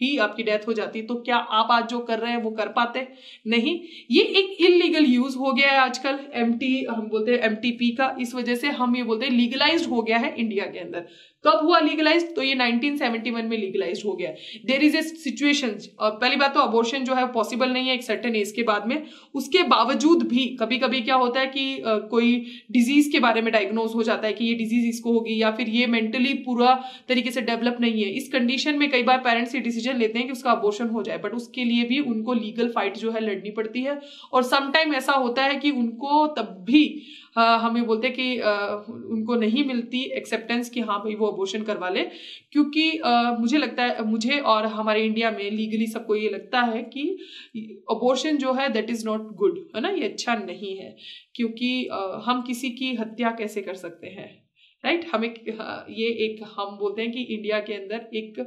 ही आपकी डेथ हो जाती तो क्या आप आज जो कर रहे हैं, वो कर पाते? नहीं, ये एक इलीगल यूज़ हो गया है आजकल एमटी हम बोलते हैं एमटीपी का, इस वजह से हम ये बोलते हैं लीगलाइज हो गया है इंडिया के अंदर। कब हुआ लीगलाइज तो ये 1971 में लीगलाइज हो गया। देर इज़ ए सिचुएशन पहली बात तो अबोर्शन जो है पॉसिबल नहीं है एक सर्टन एज के बाद में। उसके बावजूद भी कभी कभी क्या होता है कि uh, कोई डिज़ीज़ के बारे में डायग्नोज हो जाता है कि ये डिज़ीज़ इसको होगी या फिर ये मेंटली पूरा तरीके से डेवलप नहीं है। इस कंडीशन में कई बार पेरेंट्स ये डिसीज़न लेते हैं कि उसका अबोर्शन हो जाए बट उसके लिए भी उनको लीगल फाइट जो है लड़नी पड़ती है। और समटाइम ऐसा होता है कि उनको तब भी हमें बोलते हैं कि उनको नहीं मिलती एक्सेप्टेंस कि हाँ भाई वो अबोर्शन करवा ले, क्योंकि मुझे लगता है, मुझे और हमारे इंडिया में लीगली सबको ये लगता है कि अबोर्शन जो है दैट इज़ नॉट गुड है ना? ये अच्छा नहीं है, क्योंकि हम किसी की हत्या कैसे कर सकते हैं राइट right? हमें ये एक, हम बोलते हैं कि इंडिया के अंदर एक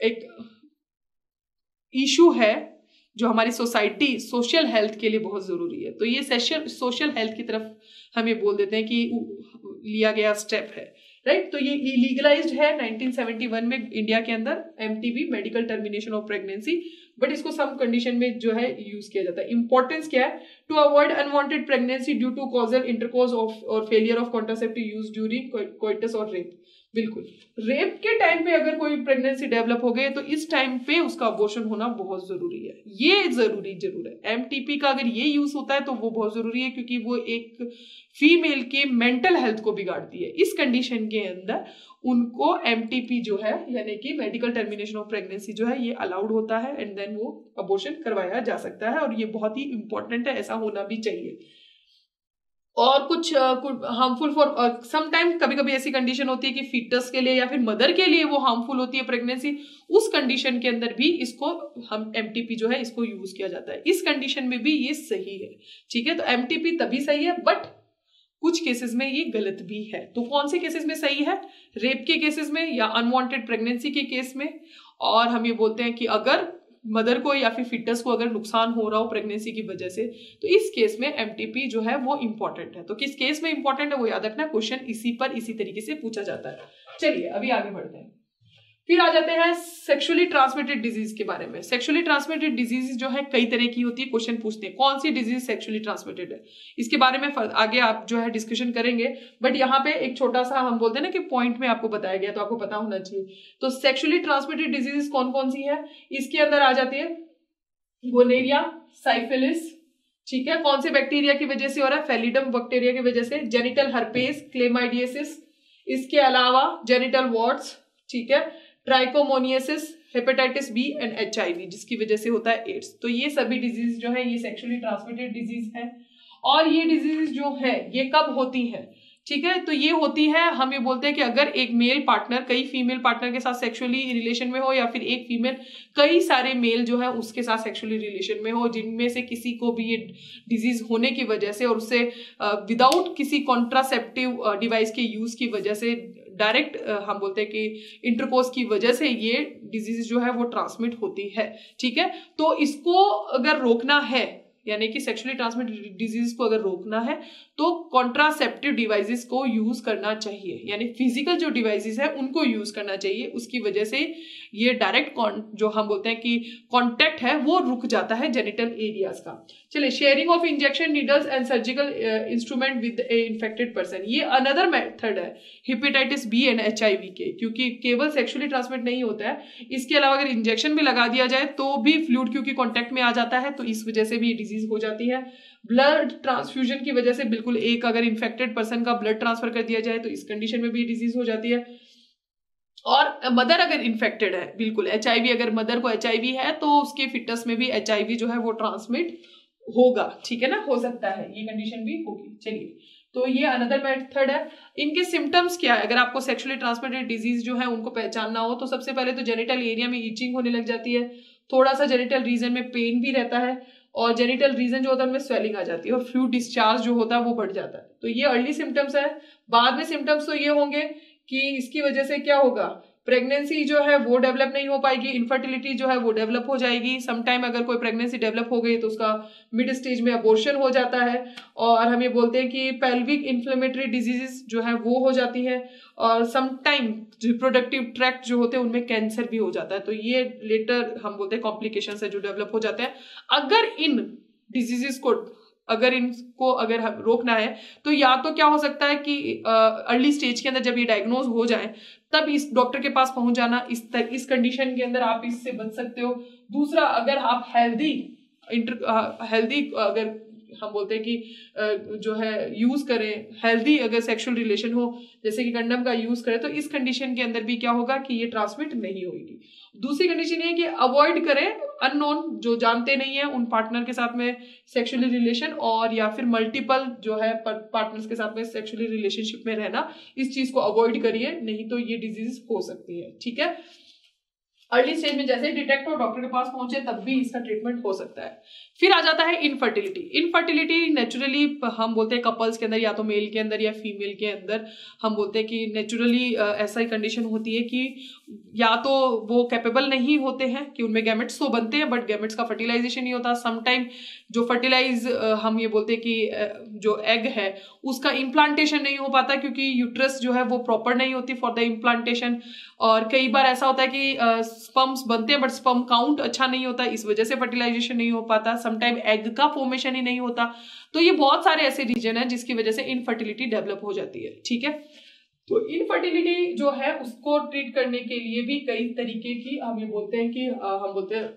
एक इशू है, जो हमारी सोसाइटी सोशल हेल्थ के लिए बहुत ज़रूरी है। तो ये सेशन सोशल हेल्थ की तरफ़ हम ये बोल देते हैं कि लिया गया स्टेप है। राइट तो ये इलीगलाइज है 1971 में इंडिया के अंदर MTP medical termination of pregnancy but इसको सम कंडीशन में जो है यूज़ किया जाता है। इंपॉर्टेंस क्या है? To avoid unwanted pregnancy due to casual intercourse of और failure of contraceptive use during coitus और रेप बिल्कुल। रेप के टाइम पे अगर कोई प्रेगनेंसी डेवलप हो गई तो इस टाइम पे उसका अबोर्शन होना बहुत ज़रूरी है। ये ज़रूरी ज़रूर है। एमटीपी का अगर ये यूज़ होता है तो वो बहुत ज़रूरी है, क्योंकि वो एक फीमेल के मेंटल हेल्थ को बिगाड़ती है। इस कंडीशन के अंदर उनको एमटीपी जो है, यानी कि मेडिकल टर्मिनेशन ऑफ़ प्रेगनेंसी जो है, ये अलाउड होता है एंड देन वो अबोर्शन करवाया जा सकता है, और ये बहुत ही इंपॉर्टेंट है, ऐसा होना भी चाहिए। और कुछ हार्मफुल फॉर समटाइम कभी कभी ऐसी कंडीशन होती है कि फीटस के लिए या फिर मदर के लिए वो हार्मफुल होती है प्रेगनेंसी उस कंडीशन के अंदर भी इसको हम एमटीपी जो है इसको यूज़ किया जाता है। इस कंडीशन में भी ये सही है। ठीक है? तो एमटीपी तभी सही है बट कुछ केसेस में ये गलत भी है। तो कौन से केसेस में सही है? रेप के केसेस में या अनवांटेड प्रेगनेंसी के केस में? और हम ये बोलते हैं कि अगर मदर को या फिर फिटनेस को अगर नुकसान हो रहा हो प्रेगनेंसी की वजह से तो इस केस में एम जो है वो इंपॉर्टेंट है। तो किस केस में इंपॉर्टेंट है वो याद रखना? क्वेश्चन इसी पर इसी तरीके से पूछा जाता है। चलिए, अभी आगे बढ़ते हैं। फिर आ जाते हैं सेक्सुअली ट्रांसमिटेड डिज़ीज़ के बारे में। सेक्सुअली ट्रांसमिटेड डिज़ीज़ जो है कई तरह की होती है क्वेश्चन पूछते हैं, कौन सी डिज़ीज़ सेक्सुअली ट्रांसमिटेड है? इसके बारे में आगे आप जो है डिस्कशन करेंगे। बट यहाँ पे एक छोटा सा हम बोलते हैं ना कि पॉइंट में आपको बताया गया तो आपको पता होना चाहिए। तो सेक्सुअली ट्रांसमिटेड डिज़ीज़ कौन कौन सी है? इसके अंदर आ जाती है गोनेरिया साइफिलिस ठीक है? कौन से बैक्टीरिया की वजह से हो रहा है? फेलिडम बैक्टीरिया की वजह से जेनिटल हर्पेस क्लेमाइडियसिस इसके अलावा जेनिटल वॉर्ड्स ठीक है? Trichomoniasis hepatitis B and HIV जिसकी वजह से होता है एड्स तो ये सभी डिज़ीज़ जो है, ये सेक्सुअली ट्रांसमिटेड डिज़ीज़ है। और ये डिज़ीज़ जो है, ये कब होती है? ठीक है? तो ये होती है, हम ये बोलते हैं कि अगर एक मेल पार्टनर कई फीमेल पार्टनर के साथ सेक्सुअली रिलेशन में हो या फिर एक फीमेल कई सारे मेल जो है, उसके साथ सेक्सुअली रिलेशन में हो, जिनमें से किसी को भी ये डिज़ीज़ होने की वजह से और उससे विदाउट किसी कॉन्ट्रासेप्टिव डिवाइस के यूज़ की वजह से डायरेक्ट हम बोलते हैं कि इंटरकोर्स की वजह से ये डिज़ीज़ जो है वो ट्रांसमिट होती है, ठीक है? तो इसको अगर रोकना है यानी कि सेक्सुअली ट्रांसमिटेड डिज़ीज़ को अगर रोकना है तो कॉन्ट्रासेप्टिव डिवाइसेस को यूज़ करना चाहिए। यानी फ़िज़िकल जो डिवाइसेस है, उनको यूज़ करना चाहिए। उसकी वजह से ये डायरेक्ट जो हम बोलते हैं कि कॉन्टेक्ट है, वो रुक जाता है जेनिटल एरियाज़ का। चलिए sharing of injection needles and surgical instrument with a infected person ये अनदर मेथड है हिपेटाइटिस बी एंड एचआईवी के, क्योंकि केवल सेक्सुअली ट्रांसमिट नहीं होता है। इसके अलावा अगर इंजेक्शन भी लगा दिया जाए तो भी फ्लूड क्योंकि कॉन्टेक्ट में आ जाता है तो इस वजह से भी डिज़ीज़ हो जाती है। ब्लड ट्रांसफ्यूजन की वजह से बिल्कुल एक अगर इन्फेक्टेड पर्सन का ब्लड ट्रांसफ़र कर दिया जाए तो इस कंडीशन में भी डिज़ीज़ हो जाती है। और मदर अगर इन्फेक्टेड है, बिल्कुल एचआईवी अगर मदर को एचआईवी है तो उसके फिटनेस में भी एचआईवी जो है वो ट्रांसमिट होगा। ठीक है ना? हो सकता है, ये कंडीशन भी होगी। चलिए तो ये अनदर मेथड है। इनके सिम्टम्स क्या है? अगर आपको सेक्सुअली ट्रांसमिटेड डिज़ीज़ जो है उनको पहचानना हो तो सबसे पहले तो जेनिटल एरिया में ईचिंग होने लग जाती है। थोड़ा सा जेनिटल रीजन में पेन भी रहता है। और जेनिटल रीजन जो होता है उनमें स्वेलिंग आ जाती है और फ्लू डिस्चार्ज जो होता है वो बढ़ जाता है। तो ये अर्ली सिम्टम्स है। बाद में सिम्टम्स तो ये होंगे कि इसकी वजह से क्या होगा? प्रेगनेंसी जो है वो डेवलप नहीं हो पाएगी इनफर्टिलिटी जो है वो डेवलप हो जाएगी। समटाइम अगर कोई प्रेगनेंसी डेवलप हो गई तो उसका मिड स्टेज में अबोर्शन हो जाता है। और हम ये बोलते हैं कि पेल्विक इन्फ्लेमेटरी डिजीजेस जो है वो हो जाती है। और समटाइम रिप्रोडक्टिव ट्रैक्ट जो होते हैं उनमें कैंसर भी हो जाता है। तो ये लेटर हम बोलते हैं कॉम्प्लिकेशन है जो डेवलप हो जाते हैं। अगर इन डिजीजेस को अगर इनको अगर रोकना है तो या तो क्या हो सकता है कि अर्ली स्टेज के अंदर जब ये डायग्नोज हो जाए तब इस डॉक्टर के पास पहुँच जाना इस तर, इस कंडीशन के अंदर आप इससे बच सकते हो। दूसरा अगर आप हेल्दी इंटर हेल्दी अगर हम बोलते हैं कि जो है यूज़ करें। हेल्दी अगर सेक्सुअल रिलेशन हो, जैसे कि कंडम का यूज़ करें तो इस कंडीशन के अंदर भी क्या होगा कि ये ट्रांसमिट नहीं होगी। दूसरी कंडीशन ये कि अवॉइड करें अननोन जो जानते नहीं है, उन पार्टनर के साथ में सेक्सुअली रिलेशन और या फिर मल्टीपल जो है पार्टनर्स के साथ में सेक्सुअली रिलेशनशिप में रहना, इस चीज़ को अवॉइड करिए, नहीं तो ये डिज़ीज़ हो सकती है। ठीक है? अर्ली स्टेज में जैसे डिटेक्ट हो डॉक्टर के पास पहुँचे, तब भी इसका ट्रीटमेंट हो सकता है। फिर आ जाता है इनफर्टिलिटी इनफर्टिलिटी नेचुरली हम बोलते हैं कपल्स के अंदर या तो मेल के अंदर या फीमेल के अंदर हम बोलते हैं कि नेचुरली ऐसा ही कंडीशन होती है कि या तो वो कैपेबल नहीं होते हैं कि उनमें गैमेट्स तो बनते हैं बट गैमेट्स का फर्टिलाइजेशन नहीं होता। समटाइम जो फर्टिलाइज हम ये बोलते हैं कि जो एग है, उसका इम्प्लांटेशन नहीं हो पाता क्योंकि यूट्रस जो है वो प्रॉपर नहीं होती फॉर द इम्प्लांटेशन और कई बार ऐसा होता है कि स्पम्स बनते हैं बट स्पम काउंट अच्छा नहीं होता, इस वजह से फर्टिलाइजेशन नहीं हो पाता। समटाइम एग का फॉर्मेशन ही नहीं होता। तो ये बहुत सारे ऐसे रीजन है जिसकी वजह से इनफर्टिलिटी डेवलप हो जाती है, ठीक है? तो इनफर्टिलिटी जो है उसको ट्रीट करने के लिए भी कई तरीके की हम ये बोलते हैं कि हम बोलते हैं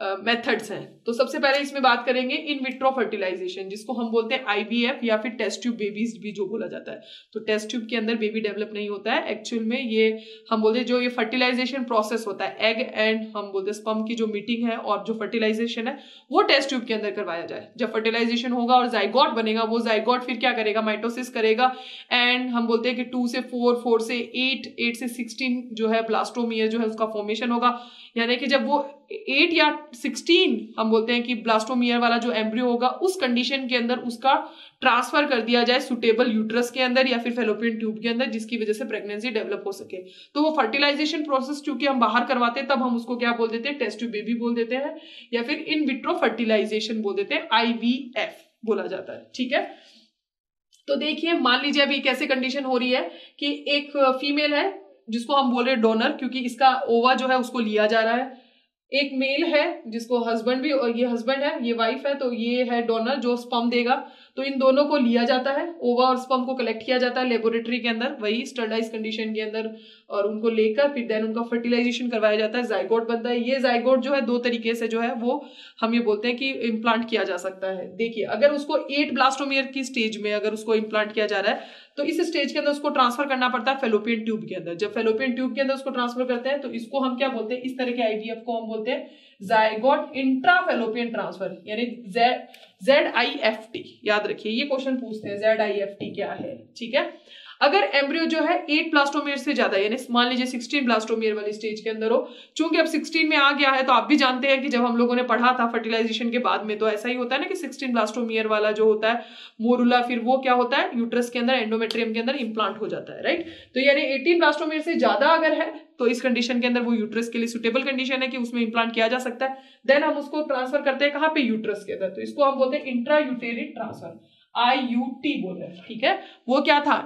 मेथड्स हैं। तो सबसे पहले इसमें बात करेंगे इन विट्रो फर्टिलाइजेशन जिसको हम बोलते हैं आईवीएफ या फिर टेस्ट ट्यूब बेबीज भी जो बोला जाता है। तो टेस्ट ट्यूब के अंदर बेबी डेवलप नहीं होता है। एक्चुअल में ये, हम बोलते हैं जो ये फर्टिलाइजेशन प्रोसेस होता है एग एंड हम बोलते हैं स्पम की जो मीटिंग है और जो फर्टिलाइजेशन है, वो टेस्ट ट्यूब के अंदर करवाया जाए। जब फर्टिलाइजेशन होगा और जाइगॉट बनेगा, वो जाइगॉट फिर क्या करेगा? माइटोसिस करेगा। एंड हम बोलते हैं कि टू से फोर फोर से एट एट से सिक्सटीन जो है ब्लास्टोमियर जो है उसका फॉर्मेशन होगा। यानी कि जब वो एट या सिक्सटीन हम बोलते हैं कि ब्लास्टोमियर वाला जो एम्ब्रियो होगा, उस कंडीशन के अंदर उसका ट्रांसफ़र कर दिया जाए सुटेबल यूट्रस के अंदर या फिर फेलोपियन ट्यूब के अंदर, जिसकी वजह से प्रेगनेंसी डेवलप हो सके। तो वो फर्टिलाइजेशन प्रोसेस चूँकि हम बाहर करवाते हैं, तब हम उसको क्या बोल देते हैं टेस्ट बेबी बोल देते हैं, या फिर इन विट्रो फर्टिलाइजेशन बोल देते हैं आईवीएफ बोला जाता है। ठीक है? तो देखिए, मान लीजिए अभी कैसे कंडीशन हो रही है कि एक फीमेल है, जिसको हम बोल रहे हैं डोनर क्योंकि इसका ओवा जो है, उसको लिया जा रहा है। एक मेल है जिसको हस्बैंड भी और ये हस्बैंड है, ये वाइफ है तो ये है डोनर जो स्पम देगा। तो इन दोनों को लिया जाता है ओवा और स्पम को कलेक्ट किया जाता है लेबोरेटरी के अंदर, वही स्टर्डाइज कंडीशन के अंदर, और उनको लेकर फिर देन उनका फर्टिलाइजेशन करवाया जाता है जाइगोट बनता है। ये जाइगोट जो है, दो तरीके से जो है, वो हम ये बोलते हैं कि इम्प्लांट किया जा सकता है। देखिए, अगर उसको एट ब्लास्टोमियर की स्टेज में अगर उसको इम्प्लांट किया जा रहा है तो इस स्टेज के अंदर उसको ट्रांसफ़र करना पड़ता है फेलोपियन ट्यूब के अंदर। जब फेलोपियन ट्यूब के अंदर उसको ट्रांसफ़र करते हैं तो इसको हम क्या बोलते हैं? इस तरह के आईडीएफ को हम बोलते हैं जायगोट इंट्रा फेलोपियन ट्रांसफ़र यानी जेड आई एफ़ टी याद रखिए, ये क्वेश्चन पूछते हैं जेड आई एफ़ टी क्या है? ठीक है? अगर एम्ब्रियो जो है एट ब्लास्टोमियर से ज़्यादा, यानी मान लीजिए सिक्सटीन ब्लास्टोमियर वाली स्टेज के अंदर हो, चूँकि अब सिक्सटीन में आ गया है तो आप भी जानते हैं कि जब हम लोगों ने पढ़ा था फर्टिलाइजेशन के बाद में तो ऐसा ही होता है ना कि सिक्सटीन ब्लास्टोमियर वाला जो होता है मोरुला फिर वो क्या होता है यूट्रस के अंदर एंडोमेट्रियम के अंदर इंप्लांट हो जाता है राइट तो यानी एटीन ब्लास्टोमियर से ज़्यादा अगर है तो इस कंडीशन के अंदर वो यूट्रस के लिए सुटेबल कंडीशन है कि उसमें इम्प्लांट किया जा सकता है। देन हम उसको ट्रांसफ़र करते हैं कहाँ पे? यूट्रस के अंदर। तो इसको हम बोलते हैं intra uterine transfer I U T बोल रहे हैं, ठीक है? वो क्या था?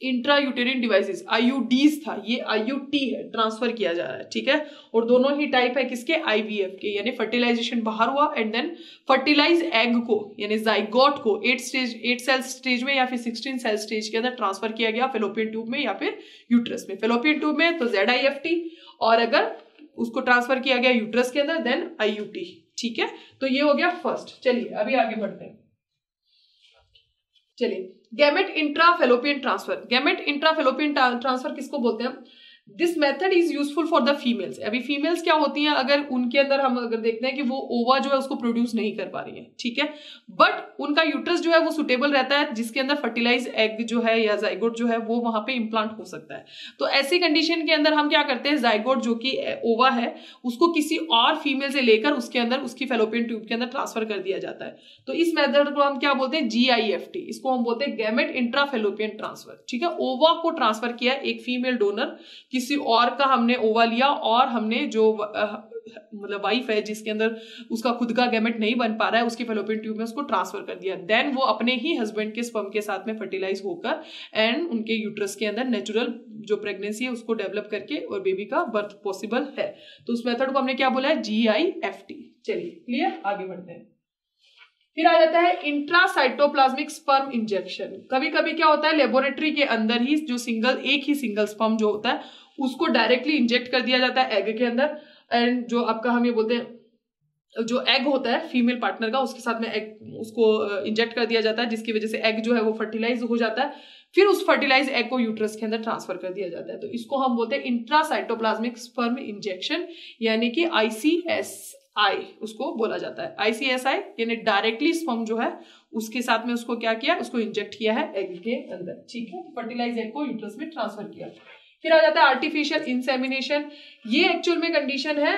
इंट्रा यूटेरिन डिवाइसेस आईयूडीज था, ये आईयूटी है ट्रांसफ़र किया जा रहा है, ठीक है? और दोनों ही टाइप है किसके? आईवीएफ के, यानी फर्टिलाइजेशन बाहर हुआ एंड देन फर्टिलाइज एग को, यानी जाइगोट को eight stage eight cell stage में या फिर सिक्सटीन सेल स्टेज के अंदर ट्रांसफ़र किया गया फेलोपियन ट्यूब में या फिर यूट्रस में। फेलोपियन ट्यूब में तो टी और अगर उसको ट्रांसफ़र किया गया यूट्रस के अंदर देन आई ठीक है? तो ये हो गया फ़र्स्ट चलिए, अभी आगे बढ़ते हैं। चलिए gamete intrafallopian transfer gamete intrafallopian transfer किसको बोलते हैं this method is useful for the females अभी फीमेल्स क्या होती हैं? अगर उनके अंदर हम अगर देखते हैं कि वो ओवा जो है उसको प्रोड्यूस नहीं कर पा रही है, ठीक है? बट उनका यूट्रस जो है वो सुटेबल रहता है, जिसके अंदर फर्टिलाइज एग जो है या जाइगोट जो है वो वहाँ पे इम्प्लांट हो सकता है। तो ऐसी कंडीशन के अंदर हम क्या करते हैं? जाइगोट जो कि ओवा है, उसको किसी और फीमेल से लेकर उसके अंदर, उसकी फेलोपियन ट्यूब के अंदर ट्रांसफ़र कर दिया जाता है। तो इस मेथड को हम क्या बोलते हैं? जी इसको हम बोलते हैं गैमेट इंट्राफेलोपियन ट्रांसफ़र ठीक है? ओवा को ट्रांसफ़र किया एक फीमेल डोनर किसी और का हमने ओवा लिया और हमने जो मतलब वाइफ है जिसके अंदर उसका खुद का गैमेट नहीं बन पा रहा है, उसकी फेलोपियन ट्यूब में उसको ट्रांसफ़र कर दिया। देन वो अपने ही हस्बैंड के स्पम के साथ में फर्टिलाइज होकर एंड उनके यूट्रस के अंदर नेचुरल जो प्रेगनेंसी है उसको डेवलप करके और बेबी का बर्थ पॉसिबल है। तो उस मेथड को हमने क्या बोला है? जी आई एफ़ टी चलिए क्लियर आगे बढ़ते हैं। फिर आ जाता है इंट्रासाइटोप्लाज्मिक स्पर्म इंजेक्शन कभी कभी क्या होता है लेबोरेटरी के अंदर ही जो सिंगल एक ही सिंगल स्पर्म जो होता है उसको डायरेक्टली इंजेक्ट कर दिया जाता है एग के अंदर। एंड जो आपका हम ये बोलते हैं, जो एग होता है फीमेल पार्टनर का, उसके साथ में एग उसको इंजेक्ट कर दिया जाता है, जिसकी वजह से एग जो है वो फर्टिलाइज हो जाता है। फिर उस फर्टिलाइज एग को यूट्रस के अंदर ट्रांसफ़र कर दिया जाता है। तो इसको हम बोलते हैं इंट्रासाइटोप्लाज्मिक स्पर्म इंजेक्शन यानी कि आईसीएस आई उसको बोला जाता है। आईसीएसआई यानी डायरेक्टली स्पर्म जो है, उसके साथ में उसको क्या किया, उसको इंजेक्ट किया है एग के अंदर। ठीक है? फर्टिलाइज एग को यूट्रस में ट्रांसफ़र किया। फिर आ जाता है आर्टिफिशियल इंसेमिनेशन ये एक्चुअल में कंडीशन है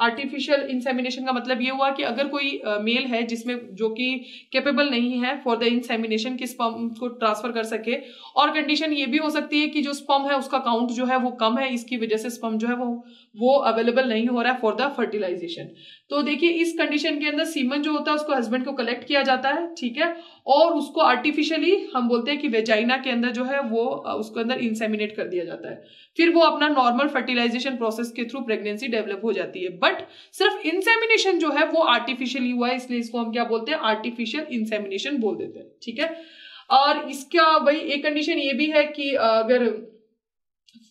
आर्टिफिशियल इंसेमिनेशन का मतलब ये हुआ कि अगर कोई मेल है जिसमें जो कि कैपेबल नहीं है फॉर द इंसेमिनेशन कि स्पम को ट्रांसफ़र कर सके, और कंडीशन ये भी हो सकती है कि जो स्पम है उसका काउंट जो है वो कम है, इसकी वजह से स्पम जो है वो वो अवेलेबल नहीं हो रहा है फॉर द फर्टिलाइजेशन तो देखिए, इस कंडीशन के अंदर सीमन जो होता है, उसको हस्बैंड को कलेक्ट किया जाता है, ठीक है? और उसको आर्टिफिशियली हम बोलते हैं कि वेजाइना के अंदर जो है वो उसके अंदर इंसेमिनेट कर दिया जाता है। फिर वो अपना नॉर्मल फर्टिलाइजेशन प्रोसेस के थ्रू प्रेगनेंसी डेवलप हो जाती है। बट सिर्फ़ इंसेमिनेशन जो है वो आर्टिफिशियली हुआ है, इसलिए इसको हम क्या बोलते हैं? आर्टिफिशियल इंसेमिनेशन बोल देते हैं, ठीक है? और इसका वही एक कंडीशन ये भी है कि अगर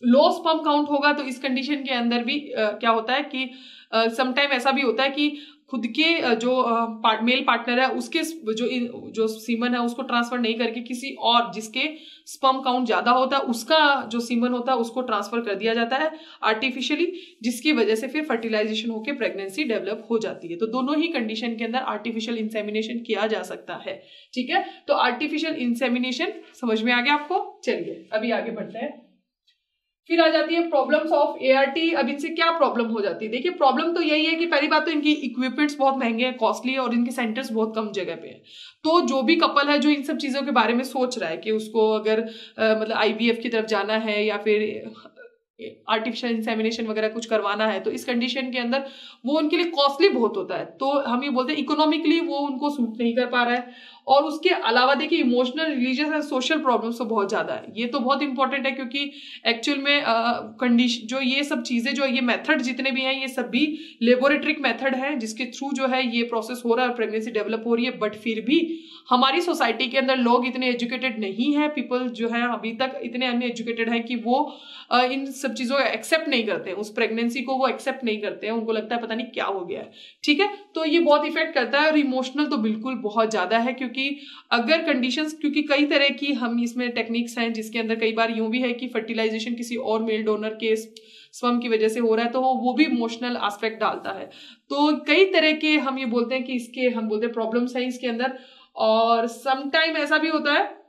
लो स्पम काउंट होगा तो इस कंडीशन के अंदर भी आ, क्या होता है कि समटाइम ऐसा भी होता है कि खुद के जो पार्ट, मेल पार्टनर है उसके जो जो सीमन है उसको ट्रांसफ़र नहीं करके किसी और जिसके स्पम काउंट ज़्यादा होता है उसका जो सीमन होता है उसको ट्रांसफ़र कर दिया जाता है आर्टिफिशियली जिसकी वजह से फिर फर्टिलाइजेशन होकर प्रेगनेंसी डेवलप हो जाती है। तो दोनों ही कंडीशन के अंदर आर्टिफिशियल इंसेमिनेशन किया जा सकता है। ठीक है? तो आर्टिफिशियल इंसेमिनेशन समझ में आ गया आपको? चलिए अभी आगे बढ़ते हैं। फिर आ जाती है प्रॉब्लम्स ऑफ़ एआरटी अब इनसे क्या प्रॉब्लम हो जाती है? देखिए प्रॉब्लम तो यही है कि पहली बात तो इनकी इक्विपमेंट्स बहुत महँगे हैं कॉस्टली है और इनके सेंटर्स बहुत कम जगह पे हैं। तो जो भी कपल है जो इन सब चीज़ों के बारे में सोच रहा है कि उसको अगर आ, मतलब आईवीएफ की तरफ़ जाना है या फिर आर्टिफिशियल इंसेमिनेशन वगैरह कुछ करवाना है तो इस कंडीशन के अंदर वो उनके लिए कॉस्टली बहुत होता है। तो हम ये बोलते हैं इकोनॉमिकली वो उनको सूट नहीं कर पा रहा है। और उसके अलावा देखिए emotional religious and social problems तो बहुत ज़्यादा है। ये तो बहुत इंपॉर्टेंट है क्योंकि एक्चुअल में कंडीशन जो ये सब चीज़ें, जो ये मेथड जितने भी हैं, ये सभी लेबोरेटरिक मेथड है, जिसके थ्रू जो है ये प्रोसेस हो रहा है प्रेगनेंसी डेवलप हो रही है बट फिर भी हमारी सोसाइटी के अंदर लोग इतने एजुकेटेड नहीं है पीपल जो है अभी तक इतने अनएजुकेटेड हैं कि वो इन सब चीज़ों को एक्सेप्ट नहीं करते हैं। उस प्रेगनेंसी को वो एक्सेप्ट नहीं करते हैं। उनको लगता है पता नहीं क्या हो गया है। ठीक है? तो ये बहुत इफ़ेक्ट करता है और इमोशनल तो बिल्कुल बहुत ज़्यादा है क्योंकि अगर कंडीशंस क्योंकि कई तरह की हम इसमें टेक्निक्स हैं जिसके अंदर कई बार यूँ भी है कि फर्टिलाइजेशन किसी और मेल डोनर के स्वम की वजह से हो रहा है तो वो भी इमोशनल एस्पेक्ट डालता है। तो कई तरह के हम ये बोलते हैं कि इसके, हम बोलते हैं प्रॉब्लम्स हैं इसके अंदर, और समटाइम ऐसा भी होता है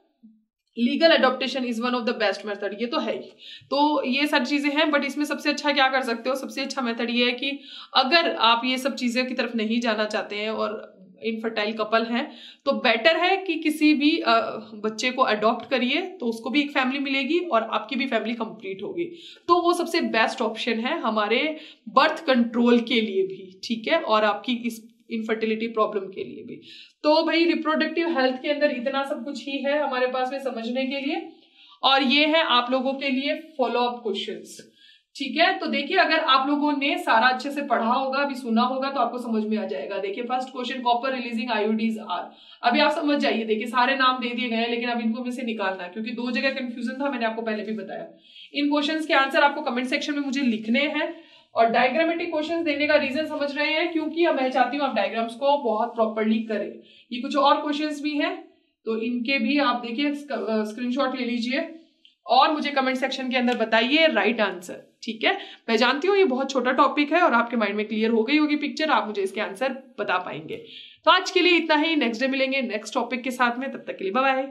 legal adoption is one of the best method ये तो है ही। तो ये सारी चीज़ें हैं बट इसमें सबसे अच्छा क्या कर सकते हो? सबसे अच्छा मेथड ये है कि अगर आप ये सब चीज़ें की तरफ़ नहीं जाना चाहते हैं और इनफर्टाइल कपल हैं तो बेटर है कि किसी भी बच्चे को अडॉप्ट करिए तो उसको भी एक फैमिली मिलेगी और आपकी भी फैमिली कंप्लीट होगी। तो वो सबसे बेस्ट ऑप्शन है हमारे बर्थ कंट्रोल के लिए भी, ठीक है? और आपकी इस इनफर्टिलिटी प्रॉब्लम के लिए भी। तो भाई रिप्रोडक्टिव हेल्थ के अंदर इतना सब कुछ ही है हमारे पास में समझने के लिए। और ये है आप लोगों के लिए फॉलो अप क्वेश्चंस ठीक है? तो देखिए, अगर आप लोगों ने सारा अच्छे से पढ़ा होगा, अभी सुना होगा तो आपको समझ में आ जाएगा। देखिए first question copper releasing IUDs are अभी आप समझ जाइए, देखिए, सारे नाम दे दिए गए हैं, लेकिन अब इनको में से निकालना है क्योंकि दो जगह कंफ्यूजन था, मैंने आपको पहले भी बताया। इन क्वेश्चन के आंसर आपको कमेंट सेक्शन में मुझे लिखने हैं, और डायग्रामेटिक क्वेश्चन देने का रीजन समझ रहे हैं, क्योंकि मैं चाहती हूँ आप डायग्राम्स को बहुत प्रॉपरली करें। ये कुछ और क्वेश्चन भी हैं तो इनके भी आप देखिए स्क्रीनशॉट ले लीजिए, और मुझे कमेंट सेक्शन के अंदर बताइए राइट आंसर ठीक है? मैं जानती हूँ ये बहुत छोटा टॉपिक है और आपके माइंड में क्लियर हो गई होगी पिक्चर आप मुझे इसके आंसर बता पाएँगे। तो आज के लिए इतना ही। नेक्स्ट डे मिलेंगे नेक्स्ट टॉपिक के साथ में। तब तक के लिए बाय